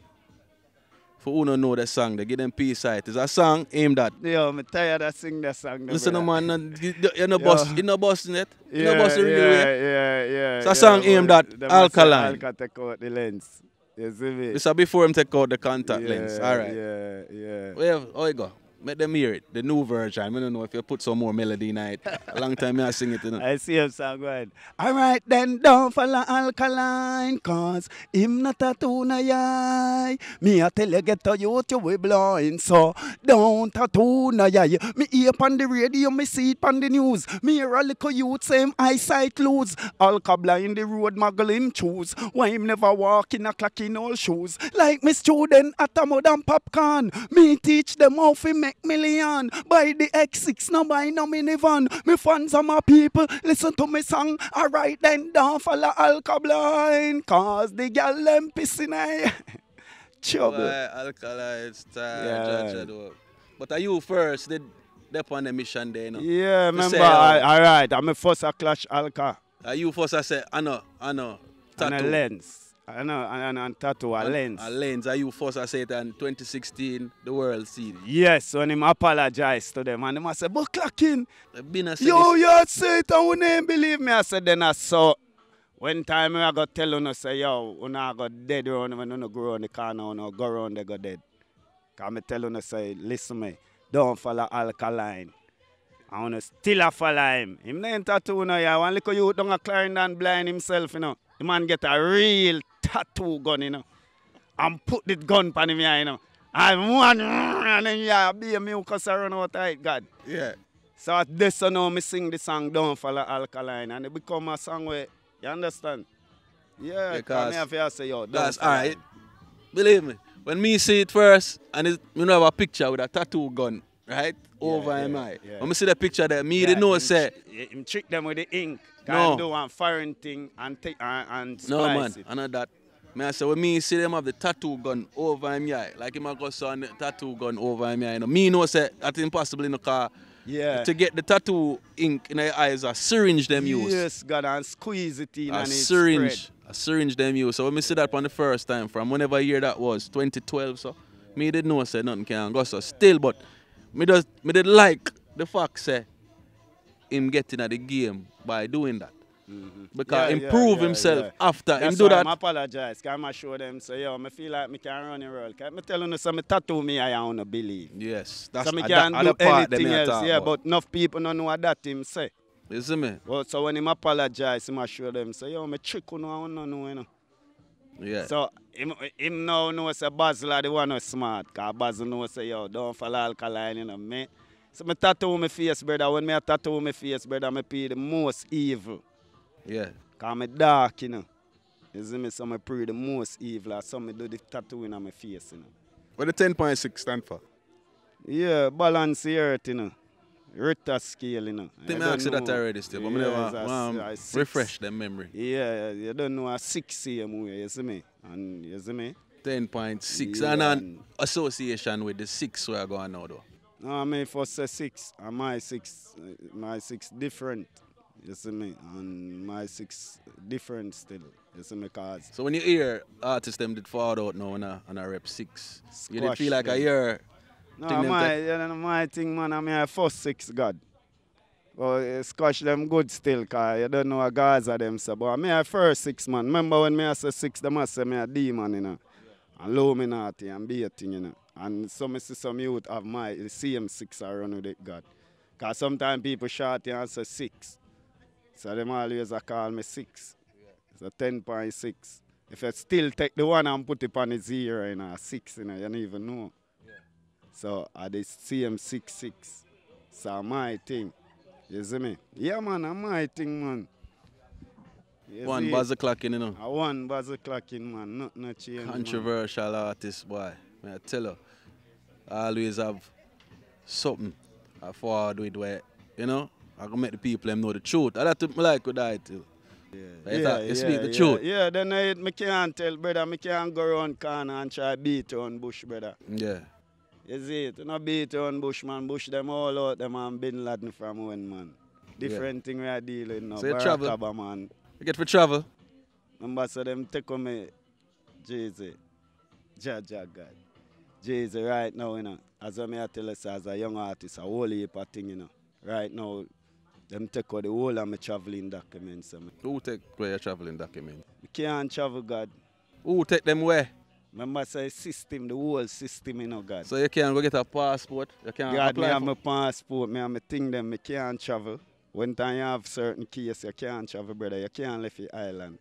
For who don't know the song, they give them peace sight. It's a song aimed at. Yo, I'm tired of sing that song. Listen, no man, no- you're not Yeah. you're not bossing it. You're Yeah, not really yeah, way. yeah, yeah. It's a yeah, song aimed at Alkaline. Alka take out the lens. You see me? This is before him take out the contact yeah, lens. All right. Yeah, yeah. Well, how you go? Make them hear it. The new version. I don't know if you put some more melody in it. A long time I sing it. You know. I see him song good. Alright then, don't follow alkaline, cause him not a tuna yai. Me I tell you get to youth you will blind, so don't a tuna yai. Me hear on the radio, me see it on the news. Me hear a little youth same eyesight lose. Alka blind the road muggle him choose. Why him never walk in a clock in all shoes. Like me student at a modern popcorn. Me teach them how to make million. Buy the X6, no buy no minivan. Me fans are my people, listen to me song. I Alright then, don't follow Alka blind. Cause the gal them pissing I. Eh? Trouble. Boy, alkaline style. Yeah. Judge, But are you first? Did they on the mission there? You know? Yeah, remember, say, I, um, alright, I'm a first a clash Alka. Are you first? I say, I know, I know. And a lens. I know, and, and tattoo, a And- lens. A lens. Are you first? I say it in 2016, the world seed. Yes, when him apologize to them, and them I say, but a Yo, you say it and we ain't believe me. I said, then I saw. When time I got tell you, say, yo, you not got dead around when you go around the corner, you go around, they go dead. Because me tell you, say, listen me, don't follow alkaline. I want to still a follow him. Him not tattoo no, yeah. One little youth down a Clarendon blind himself, you know. The man get a real tattoo gun, you know. And put the gun on him, yeah, you know. And one, and then, yeah, be a mucus around out of it, God. Yeah. So at this so know me sing the song Don't Follow Alkaline and it become a song where you understand? Yeah, Because me have say yo, don't That's alright. Believe me, when me see it first, and it, you know have a picture with a tattoo gun, right? Over yeah, him eye. yeah. When me see the picture there, me Yeah, know say, him trick them with the ink. No. Do one foreign thing and take and, and no man, it. I know that. Me I say when me see them have the tattoo gun over him eye, like him a go son the tattoo gun over him eye. You know, me know say that's impossible in the car. Yeah. To get the tattoo ink in the eyes, a syringe them use. Yes, God, and squeeze it in a and it syringe, spread. a syringe them use. So when me see that for the first time, from whenever year that was, 2012, so me didn't know say nothing can go so still, but me just me did like the fact say him getting at the game by doing that. Because Mm-hmm. Yeah, yeah, improve yeah, himself yeah. after him do that. I apologize. Cause I show them so yo, I feel like me can run the world. Cause me tell you some tattoo me I don't believe. Yes, that's so me can do other part them anything me else. talk Yeah, but enough people don't know what that him say. you see me? Well, so when him apologize, him show them so yo, me trick you know, I don't know, you know. Yeah. So him, him now know say Basil are the one who smart. Cause Basil know say, yo, don't follow alkaline, you know, me. So me tattoo my face, brother. When me tattoo my face, brother, me pay the most evil. yeah. Cause me dark, you know. You see me, so me pray the most evil. So me do the tattoo in my face, you know. What the 10.6 stand for? Yeah, balance the earth, you know. Richter scale, you know. I You I asked you that already still, but Yeah, never a- a six. refresh them memory. Yeah, you don't know a six same way, you see me? And you see me? 10.6 Yeah, and an association with the six we are going now though. No, I mean for say six, and my six, uh, my six different. You see me? And my six different still. You see me? Cause So when you hear artists them did fall out now and a, and rep six, you did Squash feel like them. year. No, Thing my, you know, my thing, man. I mean, I first six God. But uh, squash them good still, cause you don't know a Gaza them say. But I mean, I first six man. Remember when me I say six, them I say me a demon, you know, and Illuminati and baiting, you know. And some see some youth have my the same six I around with it, God. Cause sometimes people shout you and say six. So them always call me six. So ten point six. If you still take the one and put it on the zero, you know, six, you know, you don't even know. So I the CM66. So my thing. You see me? Yeah man, I'm my thing man. You One see? buzz the clock in, you know. I one buzz clocking man, nothing no change. man. Controversial artist, boy. May I tell you, I always have something I forward with where, you know, I can make the people them know the truth. I that like with that too. Yeah, you, talk- you speak the yeah. truth. Yeah, then I, me can't tell, brother. Me can't go around corner and try beat on bush, brother. Yeah. You see it? You know, beat on bush, man. Bush them all out, them and Bin Laden from when, man. Different thing we are dealing now. So you travel? Obama, man. You get for travel. Remember, so them take on me, Jay-Z. Ja, ja, God. Jay-Z right now, you know, as I may tell us as a young artist, a whole heap of thing, you know. Right now, them take out the whole of my traveling documents. Who take where you traveling document? Me can't travel, God. Who take them where? Remember, say system, the whole system, you know, God. So you can't go get a passport. You can't God, me apply have for- my passport, me have my thing them, me can't travel. When time you have certain case, you can't travel, brother. You can't leave the island.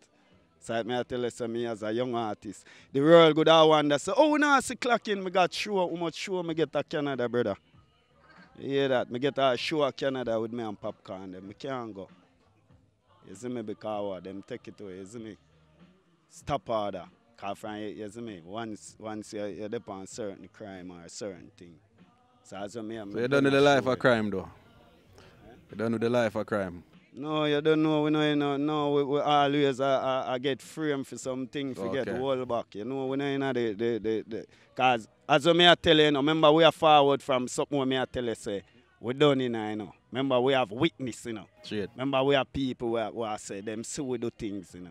So me I tell you, so me as a young artist, the world would have wonder, so, oh, now see clocking, me got show, how much show me get to Canada, brother. You hear that? Me get a show at Canada with me and Popcaan, them. me can't go. You see me, because them take it away, you see me? Stop order. Cause from you, you see me, once, once you, you're upon certain crime or certain thing. So as me, So you done with the life of crime though. You done with the life of crime. No, you don't know. We know, you know, no, we, we always uh, uh, uh, get framed for something, forget Okay. hold back. You know, we know, you know, the, the, the, the, cause as me I tell you, you know, remember we are forward from something me I tell you, say, we done, you know, you know. Remember we have witness, you know. Straight. Remember we have people where, where I say, them see we do things, you know.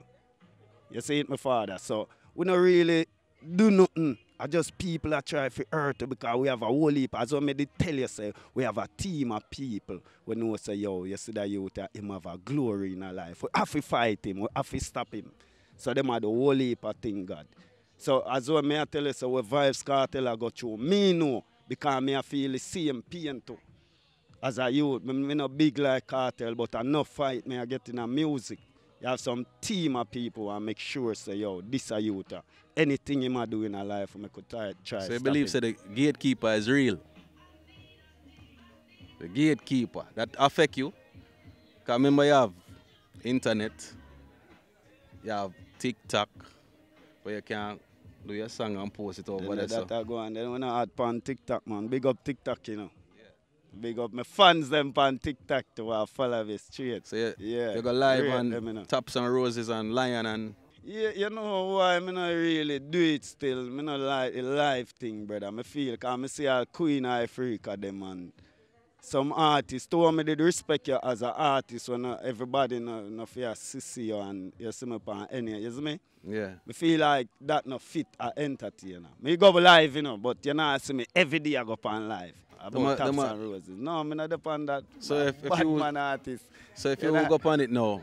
You see it, my father. So we don't really do nothing. I just people that try to hurt because we have a whole heap. As I did tell you, say, we have a team of people. We know, say, yo, you see that youth, him have a glory in our life. We have to fight him. We have to stop him. So them are the whole heap of thing, God. So as I may tell you, so we Vybz Kartel I go through. Me know, because me I feel the same pain too as a youth, me, me big like Kartel, but I enough fight me I get in a music. You have some team of people and make sure say, yo, this a youth. uh, Anything him a do in a life, me could try, try So you believe say the gatekeeper is real? The gatekeeper that affect you? Cause remember you have internet, you have TikTok, where you can do your song and post it over Then there. that So. I go and then when I add pan TikTok, man. Big up TikTok, you know. Big up my fans them pan TikTok to uh, follow me straight. So you, Yeah, you go live on them, you know. Taps and Roses and Lion and Yeah, you know why me not really do it still. Me not like the live thing, brother. Me feel cause me see a Queen of Africa them and some artists told me they respect you as an artist when uh, everybody no, no fear see you and you see me on any, you see me? yeah. Me feel like that no fit a entertainer. Me go live, you know, but you know I see me every day I go on live. About Them Taps them and Roses. No, me not depend that So bad, if- if you- man artist. So if You you know- hook up on it now,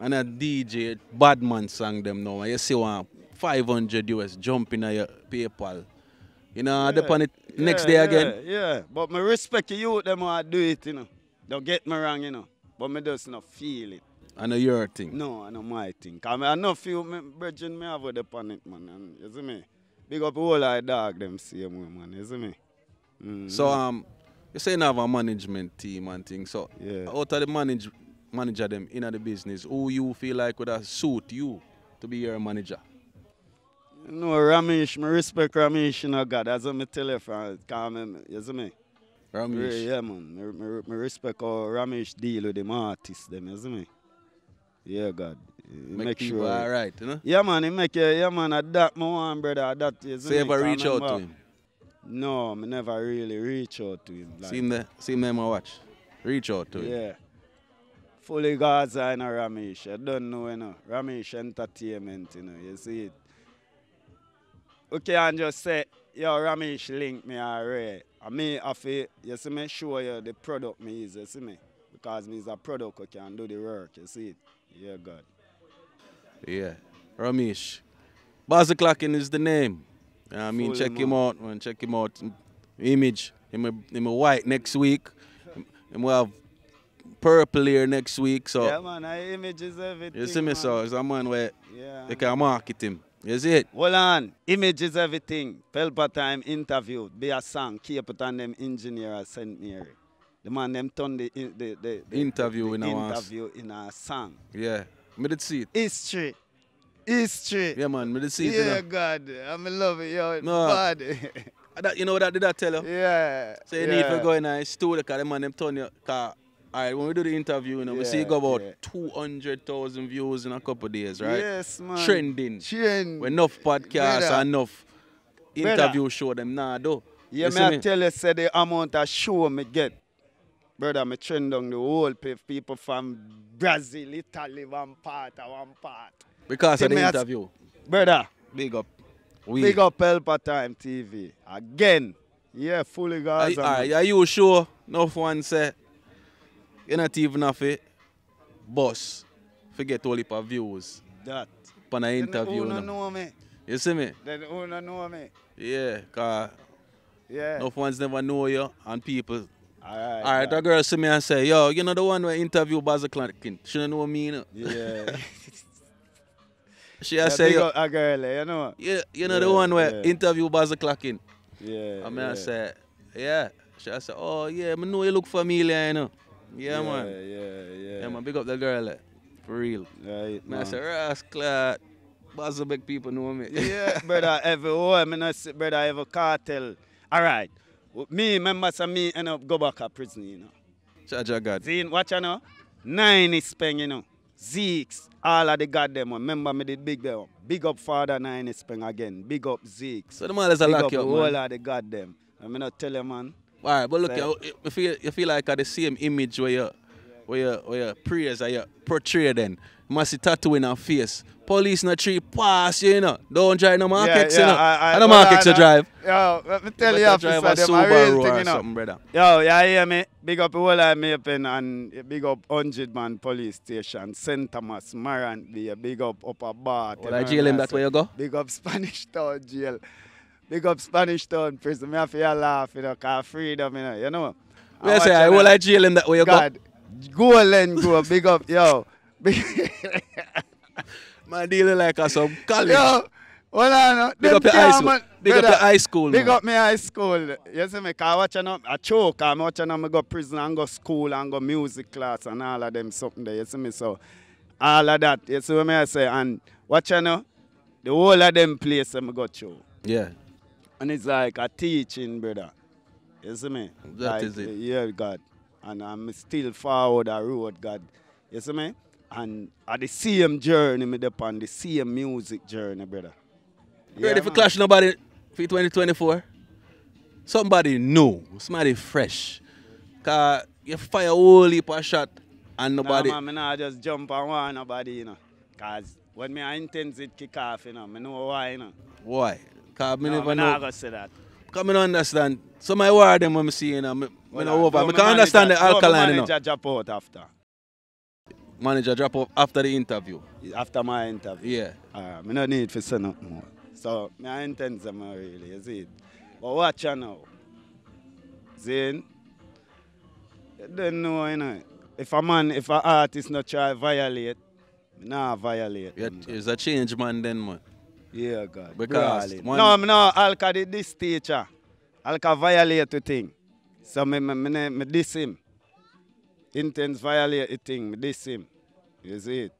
and a DJ Badman sang them now, and you see one 500 US jump in your PayPal, you know, yeah. upon it next Yeah, day again. Yeah, but me respect you them who do it, you know. Don't get me wrong, you know. But me just not feel it. I know your thing. No, I know my thing. Cause me, I know few me, brethren me have with upon it, man. And, you see me? Big up all I dog them same way, man. You see me? Mm. So um, you say you have a management team and things. So Yeah. out of the manage manager them in the business, who you feel like would have suit you to be your manager? You know, Romeich, me respect Romeich, you know, God. As I me tell you, from, me, you see me? Romeich. Yeah, man. Me, me, me respect how Romeich deal with them artists, them, you see me? Yeah, God. Make, make people sure. alright, you know? Yeah, man, he make you, yeah, man, at that my one brother, at that is So you ever reach out to him? No, me never really reach out to him. Like, See him there, see him there, my watch. Reach out to him. Yeah. Fully Gaza in a Romeich. I don't know, you know. Romeich Entertainment, you know, you see it. Okay, can't just say, yo, Romeich link me already. I mean, I feel, you see me, show you the product me is, you see me? Because me is a product who can do the work, you see it? Yeah, God. Yeah. Romeich. Buzz Clocking is the name. I mean, check him out, man. Check him out. Image. Him a, him a white next week. Him, will have purple here next week. So yeah, man, I images everything. you see me, man. so it's a man where Yeah. you can market him. You see it? Hold on. Image is everything. Pelpa time interview. Be a song. Keep it on them engineer at St. Mary. The man them turn the, the, the, the Interview the, in a interview in a song. Yeah. Me did see it. History. History. Yeah, man. Me see it. Yeah, you know. God. I'm in love with you. No. Bad. That, you know what I did I tell you? yeah. So you yeah. need to go in a studio because the man them turn you. Cause, all right, when we do the interview, you know, we see you go about yeah. 200,000 views in a couple of days, right? Yes, man. Trending. Trend. When enough podcasts and enough interview show them nah though. Yeah, You me I me? tell you, say the amount of show me get. Brother, me trend down the whole pe- people from Brazil, Italy, one part, uh, one part. Because of the interview. Brother, Big up. We. big up Pelpa Time TV. Again. Yeah, fully Are, are, are you sure? No one say you're not even off it. Boss, forget all of views That. on an Then interview. Who no know me? You see me? Then who no know me? Yeah, cause Yeah. no ones never know you and people. Alright. All right, that girl see me and say, yo, you know the one where interview Bazzle Clocking. She don't know me, you know. Yeah. She yeah I say, big yo, a girl, eh, you know. you, you know the one where yeah. interview Bazzle Clocking. Yeah. I mean, I yeah. say, yeah. She I say, oh yeah, I know you look familiar, you know. Yeah, man. Yeah, yeah, Yeah, man, big up the girl, eh. for real. Right, Man, I man. say, Rascal, Bazzle big people know me. yeah, brother, every home, me not say, brother, every cartel. All right. Me, remember, so me end up go back to prison, you know. Jaja God. See, watch you know. Nine is speng, you know. Zeeks, all of the goddamn one. Remember me did big them. Big up father nine speng again. Big up Zeeks. So the man is a lock up you the up, whole man. of the goddamn. I mean, not tell you, man. All right, but look, you, you feel you feel like at the same image where you where you where you praise or you portray then. You must tattoo in our face. Police in the tree pass you, you know. Don't drive no markets, you know. and the hold markets you drive. Yo, let me tell Better you, officer, drive a Subaru thing, or you know. something, brother. Yo, you hear me? Big up the whole of me and big up 100 man police station, St. Thomas, Morant Bay, big up Upper Bath. Well, I jail him that way you go? Big up Spanish Town jail. Big up Spanish Town prison. Me have to laugh, you know, cause freedom, you know. You know? We say, I will I jail him that way you go. God, go and go, big up, yo. Man dealing like us some college. yo, hold on. Big up your high school. man. Big up Brother, your high school, Big man. up my high school. You see me? Cause watching up, I choke. I'm watching up, I go prison and go school and go music class and all of them something there. You see me? So, all of that. You see what me I say? And watching up, the whole of them place I go through. Yeah. And it's like a teaching, brother. You see me? That like, is it. Yeah, God. And I'm still forward the road, God. You see me? And at the same journey, me on the same music journey, brother. Ready Yeah, for clash nobody for 2024? Somebody new, somebody fresh. Cause you fire a whole heap of shot and nobody. Nah, man, me nah just jump on one nobody, you know. Cause when me my intensity kick off, you know, me know why, you know. Why? Cause me No, never me nah know. go say that. Cause me don't understand. Some of word them when me see you know, me, me Well, know over. no, Me my can understand the my alkaline, you know. drop out after. Manager drop off after the interview. After my interview. Yeah. Uh, me no need for say nothing more. So, I intend them really, you see it. But watch you now. Zane, you don't know, you know. If a man, if an artist not try violate, nah violate. It's a change man then man. Yeah, God. Because Brawling. one- No, no, Alka this teacher. Alka violate the thing. So me, me, me, me diss him. Intense violate thing, diss him. You see it?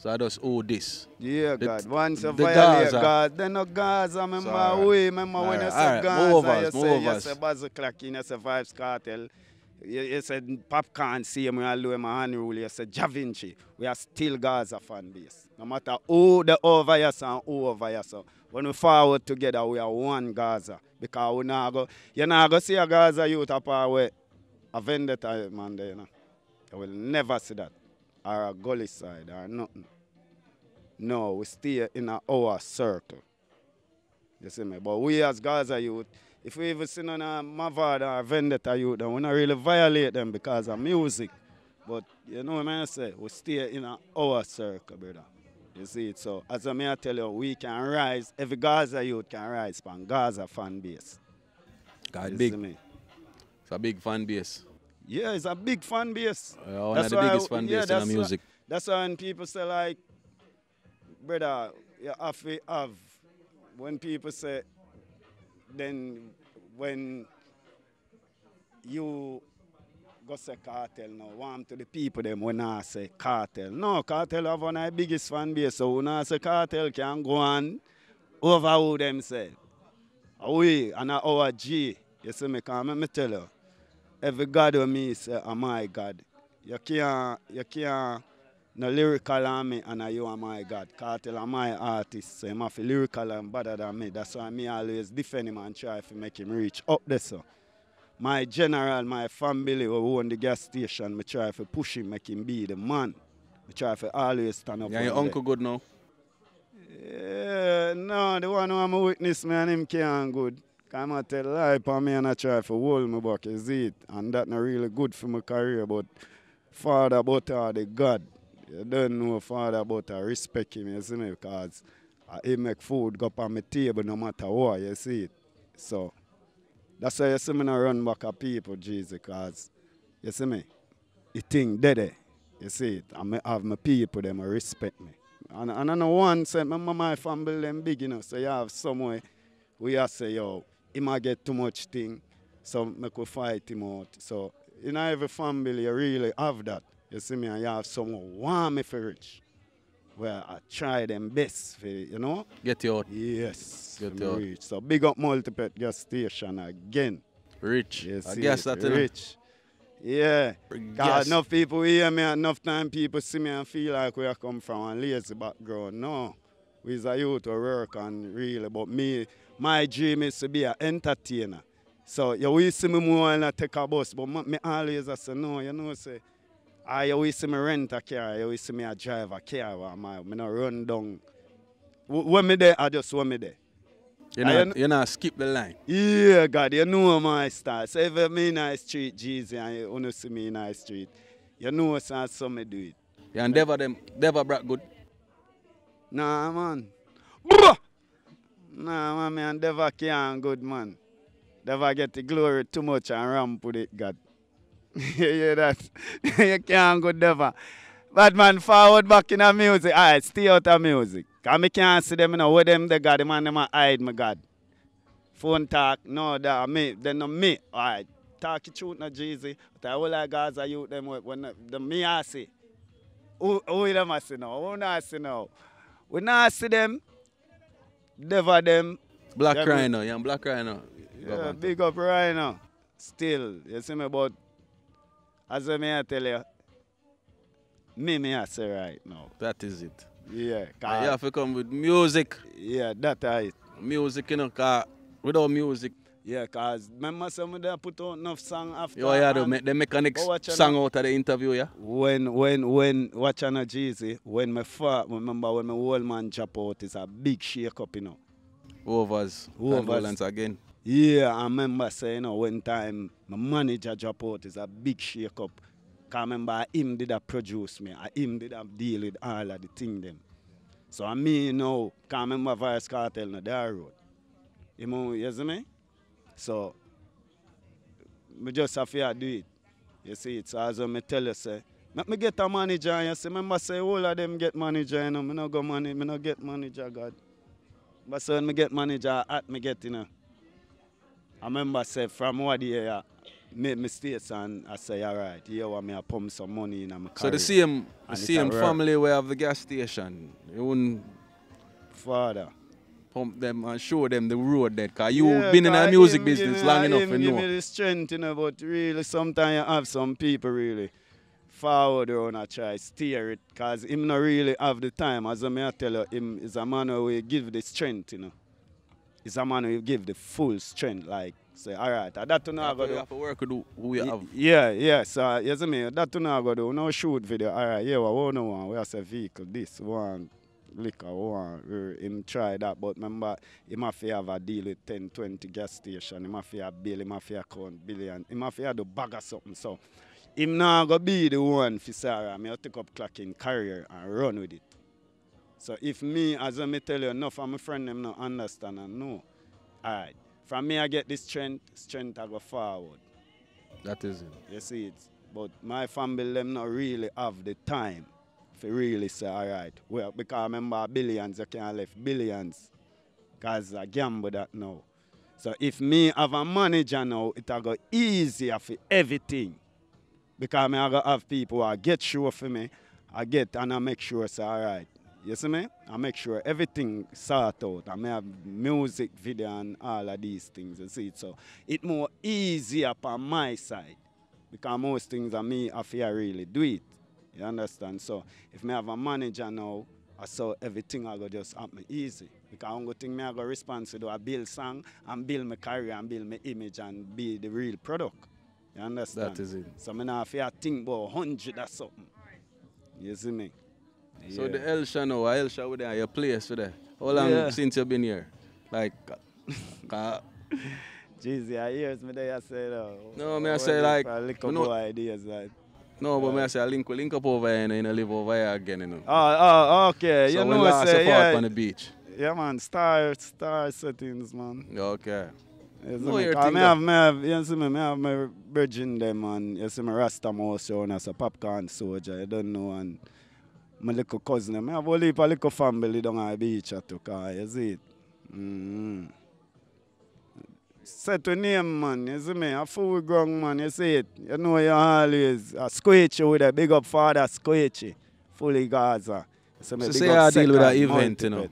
So I just owe this. Yeah, The- God. Once you violate Gaza. God, then no Gaza, remember So, we, remember when you say alright, Gaza, move us, you move say, you us. say Bazzle Clocking, you say Vybz Kartel, you, you said Popcaan, see me all my hand rule, you say Jah Vinci. We are still Gaza fan base. No matter who the over here and who over. So when we forward together, we are one Gaza. Because we not go, you not go see a Gaza youth up our way. A vendetta man there, you know. You will never see that. Or a gully side or nothing. No, we stay in our circle. You see me? But we as Gaza youth, if we even see on a Mavado or Vendetta youth, then we not really violate them because of music. But you know what I say? We stay in our circle, brother. You see it? So as I may tell you, we can rise, every Gaza youth can rise from Gaza fan base. God You big. see me? It's a big fan base. Yeah, it's a big fan base. Uh, one That's of the biggest fan yeah, base in the that's why- That's why when people say like, brother, you have to have, when people say, then when you go say Kartel now, warm to the people them when I say Kartel. No, Kartel have one of the biggest fan base, so when I say Kartel can go on over who them say. We and our G, you see me, come me tell you, every God of me is oh my God. You can't, you can't, no lyrical on me and you are my God. Kartel are my artist, so him have to lyrical and better than me. That's why me always defend him and try to make him reach up there so. My general, my family who own the gas station, me try to push him, make him be the man. Me try to always stand up. Yeah, your uncle good now. yeah, no, the one who I'm a witness, man, and him can't good. Come and tell lie upon me and I try to hold me back, you see it. And that not really good for my career, but father but uh, the God. You don't know father but I respect him, you see me, because uh, he make food go on my table no matter what, you see it. So, that's why you see me not run back at people, Jesus, because, you see me, the think dead there. You see it. I me have my people, them respect me. And, and I know one said, my, my family them big, you know, so you have somewhere we have say, yo, he might get too much thing, so make we fight him out. So in every family, you really have that. You see me, and you have someone warm me for rich. Where I try them best for, you know? Get you out. Yes, Get for out. So big up multiple gas station again. Rich. You I guess it, that, you rich. Yeah. Yes. Enough people hear me, enough time people see me and feel like we come from a lazy background. No. We's a youth to work and really, but me, my dream is to be an entertainer. So you will see me more and I take a bus, but me, always I say, no, you know, say, I you will see me rent a car, you will see me a drive a car, my, me not run down. Wh- When me there, I just when me there. You know, un- ah, you know, skip the line. Yeah, God, you know my style. So if me in the street, Jesus, and you wanna see me in the street, you know so some me do it. You endeavor them, never brought good. Nah, man. Bruh! Nah, man, me and never can good, man. Never get the glory too much and ramp with it, God. you hear that? you can't go never. But man, forward back in the music. Alright, stay out of music. Cause me can't see them, you know, where them they got, the man, them hide me, God. Phone talk, no, that me, then no me. Alright, talk the truth, no Jeezy. But I will like guys, I you them, when the me I see. Who, who them I see now? Who not see now? We not see them. Never them. Black Rhino, yeah, Black Rhino. Yeah, big up Rhino. Still, you see me, but as I may tell you, me me I say right now. That is it. Yeah, you have to come with music. yeah, that is I. Music, you know, cause without music, Yeah, cause remember some of them put out enough song after. you yeah, they make, they make a next Go watch it song out of the interview, yeah? When when when watching a Jeezy, when my fa remember when my old man drop out, it's a big shake up, you know. Overs. Overs. Again. Yeah, I remember saying, you know, one time my manager drop out is a big shake up. Cause I remember him did a produce me. I him did a deal with all of the thing them. So I mean you know, I remember Vybz Kartel on the road. You know, you see me? So me just have to do it. You see it. So as I me tell you say, make me get a manager you see, remember say all of them get manager, you know, me no go money, me no get manager, God. But so when me get manager, at me get, you know. I remember say from what year made mistakes and I say, all right, here want me to pump some money in my car. So the same, the same family we have the gas station. You wouldn't father. Pump them and show them the road there. Cause you Yeah, been in the music him business long enough him to give know. me the strength, you know, but really sometimes you have some people really forward on a try steer it because him not really have the time. As I may tell you, him is a man who will give the strength, you know. He's a man who will give the full strength, like say, all right, that to know I You go to- do. you have to work with who- you have. Yeah, yeah. So you see me, that to now go do. No shoot video. All right, yeah, we want no one. We have a vehicle. This one liquor, one. uh, Him try that, but remember, him have to have a deal with 10, 20 gas station. Him have to have bill. Him have to account billion. Him have to have the bag or something. So him now go be the one for Sarah. Me take up clock in career and run with it. So if me, as I me tell you, enough of my friend them not understand and know. All right. From me, I get this strength. Strength I go forward. That is it. You see it. But my family them not really have the time for really say, all right. Well, because I remember billions, you can't left billions. Because I gamble that now. So if me have a manager now, it'll go easier for everything. Because me I go have people who get sure for me, I get and I make sure say, all right. You see me? I make sure everything sort out. I may have music, video and all of these things. You see it? So it more easier on my side. Because most things are me I feel really do it. You understand? So if me have a manager now, I saw everything I go just happen easy. Because I'm going think me I go respond to build song and build my career and build my image and be the real product. You understand? That is it. So me not feel think about hundred or something. You see me? So the Elsha now, Elsha with there, your place there. How long Yeah. since you've been here? Like, uh, Jeezy, I hears me there say though. No, me I say, like, for a little me know- boy ideas like. No, but me I say, link, we link up over here and you know, live over here again, you know. Oh, oh, okay. so you we know, last say, yeah, on the beach. yeah, man. Star, star settings, man. Okay. You see Know me? your 'Cause thing me though. have, me have, you see me, me have my virgin them and you see me Rasta mouse show as a Popcaan soldier. You don't know and my little cousin. I have only a little family down at the beach at car. You see it? Mm-hmm. Set name, man. You see me? A full ground, man. You see it? You know you always a squeechy with a big up father squeechy. Fully Gaza. Me? So say I deal with that event, you know.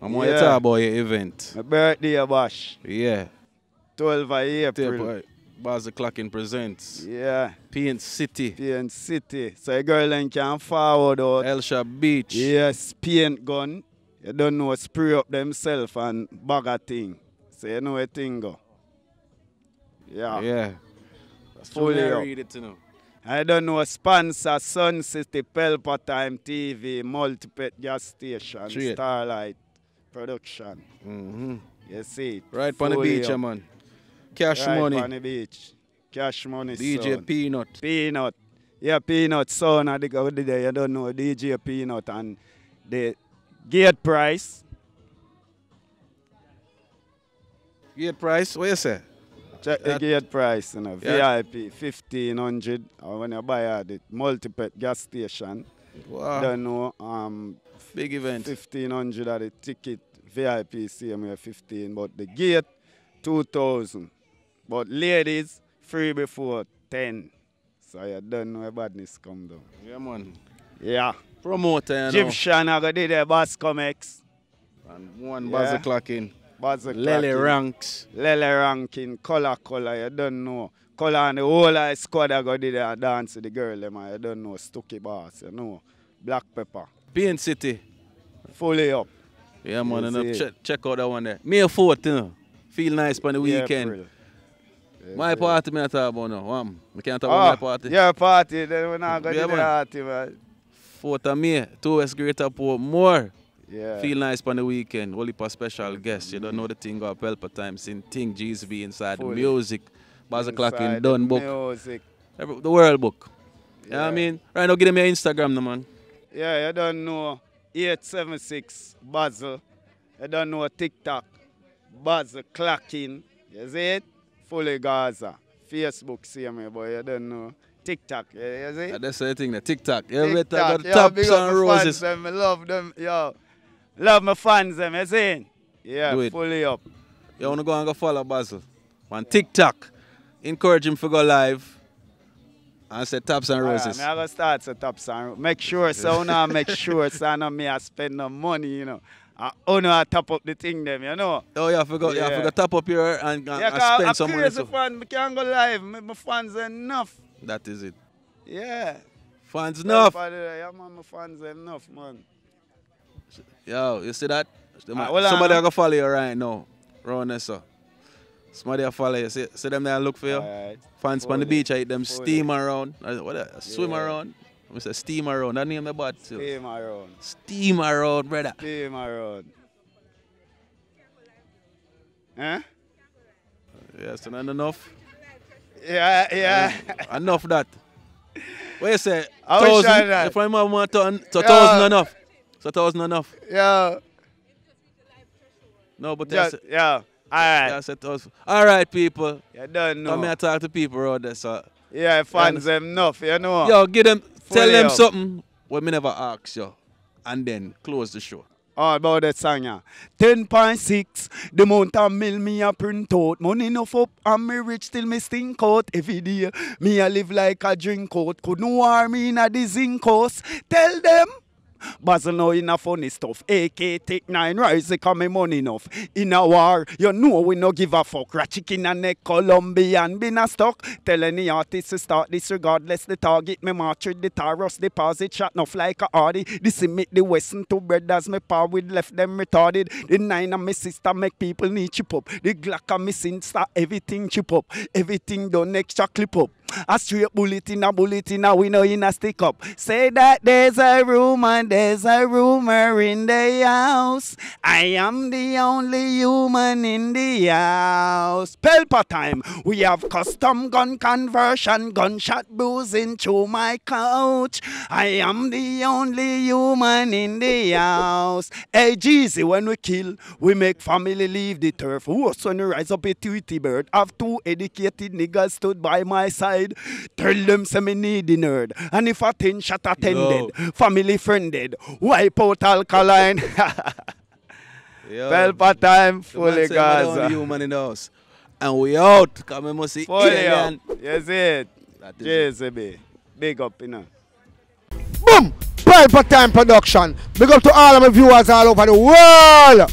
I'm going to Yeah. talk about your event. My birthday bash. Yeah. 12 of April. the Clocking presents. Yeah. Paint City. Paint City. So a girl then can forward out. Elsha Beach. Yes, paint gun. You don't know, spray up themselves and bag a thing. So you know a thing go. Yeah. Yeah. That's Fully fully up. read it, you know. I don't know, sponsor Sun City, Pelpa Time TV, Multipet Gas Station, Straight. Starlight Production. Mm-hmm. You see it? Right on the Fully beach, up. man. Cash right money. on the beach. Cash money. DJ son. Peanut. Peanut. Yeah, Peanut son I the go there, you don't know DJ Peanut and the gate price. Gate price, what you say? Check the gate price, you know. Yeah. VIP fifteen hundred. Or when you buy at the multipet gas station, Wow. don't know. Um, Big event. fifteen hundred at the ticket. VIP way fifteen, but the gate two thousand. But ladies free before ten. So you don't know where badness come down. Yeah, man. Yeah. Promoter, you know. Egyptian, I got did the Bascom X. And one Yeah. Bazzle Clocking. Buzzer Lele ranks. Lele ranking, color, color, you don't know. Color and the whole of the squad I got did a dance with the girl, them, you don't know. Stucky Boss, you know. Black Pepper. Paint City. Fully up. Yeah, man. And uh, check, check out that one there. May 4th, you know. Feel nice on the weekend. April. My party, me I talk about now. Um, I can't talk about my Oh, party. your party, then we're not going to Yeah, do the party, man. 4th of May, 2 West Greater Port, more. Yeah. Feel nice on the weekend. Only for special guests. You don't know the thing got Pelpa time. Sing Ting GSB inside Fully. the music. Bazzle Clocking, Inside done the book. Music. Every, the world book. You know what I mean? Right now, give them your Instagram, no, man. Yeah, you don't know 876 Bazzle. You don't know TikTok. Bazzle Clocking. You see it? Fully Gaza. Facebook, see me, boy. You don't know. TikTok. You, you see? Uh, That's the thing, the TikTok. Better TikTok. go Yo, top and roses. Them. I love them. Yo. Love my fans, them. You see? Yeah, Do it. fully up. You want to go and go follow Bazzle on TikTok. Encourage him to go live and say taps and roses. me I go start set up son. Make sure so now make sure so now me I spend no money, you know. I only I top up the thing them, you know. Oh, yeah, I forgot, you Yeah. forgot top up here and, and, Yeah, and spend I'm some money. So. fan. Me can't go live. Me, my fans enough. That is it. Yeah. Fans enough. Yeah, man, my fans enough, man. Yo, you see that? Ah, hold on. Somebody I go follow you right now. Round there, so. Somebody I follow you. See, see them there look for you. Alright. Fans on the beach, I hit them Fully. steam around. Uh, What uh, swim Yeah. around. I say steam around. That name the bad too. Team around. Steam around, brother. Team around. Huh? Yes, so not enough. Yeah, yeah. enough that. What you say? I wish I thousand. had. If I'm want to, so Yeah. thousand enough. So thousand enough. yeah. No, but Just, that's yeah. Alright. that's a thousand. All right, people. You don't know. Come here, talk to people around there. So, Yeah, fans enough, you know. yo, give them, tell them up. something. what me never ask you, and then close the show. All about that song, yeah. 10.6, the amount of mill me a print out. Money enough up and me rich till me stink out. Every day, me a live like a drink out. Couldn't war me in a the zinc house. Tell them. Bazzle know in a funny stuff. AK take nine rise, they come me money enough. In a war, you know we no give a fuck. Rat chicken and neck Colombian been a stock. Tell any artist to start this regardless the target. Me march with the Taros deposit shot enough like a hardy. This make the Western two brothers me par with left them retarded. The nine of my sister make people need chip up. The Glock of me sister everything chip up. Everything done extra clip up. A straight bullet in a bullet in a we know in a stick up. Say that there's a rumor, there's a rumor in the house. I am the only human in the house. Pelpa time. We have custom gun conversion, gunshot bruising through my couch. I am the only human in the house. Hey, Jeezy, when we kill, we make family leave the turf. Who you rise up a Tweety bird? Have two educated niggas stood by my side. Tell them say me need the nerd. And if a ten shot attended, family friended, wipe out alkaline. Yo, Pelpa time, the fully say the only Gaza. human in the house. And we out. Come and see Fully alien. up. Yes, it. That is it. JCB. Big up, you know. Boom! Pelpa Time Production. Big up to all of my viewers all over the world.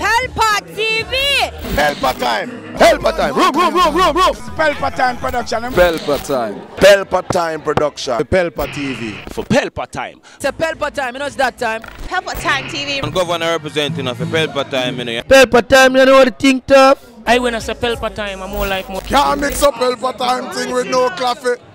Pelpa TV! Pelpa Time. Pelpa Time. Room, room, room, room, room. Pelpa Time Production. Pelpa time. Pelpa Time Production. Pelpa TV. for Pelpa time. It's a Pelpa time, you know it's that time. Pelpa Time TV. And governor representing of a Pelpa time, you know. Pelpa Time, you know what the thing tough? I when I say Pelpa time, I'm more like more. Can't mix up Pelpa Time thing with no coffee.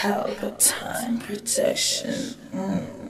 Palpatine protection. Mm.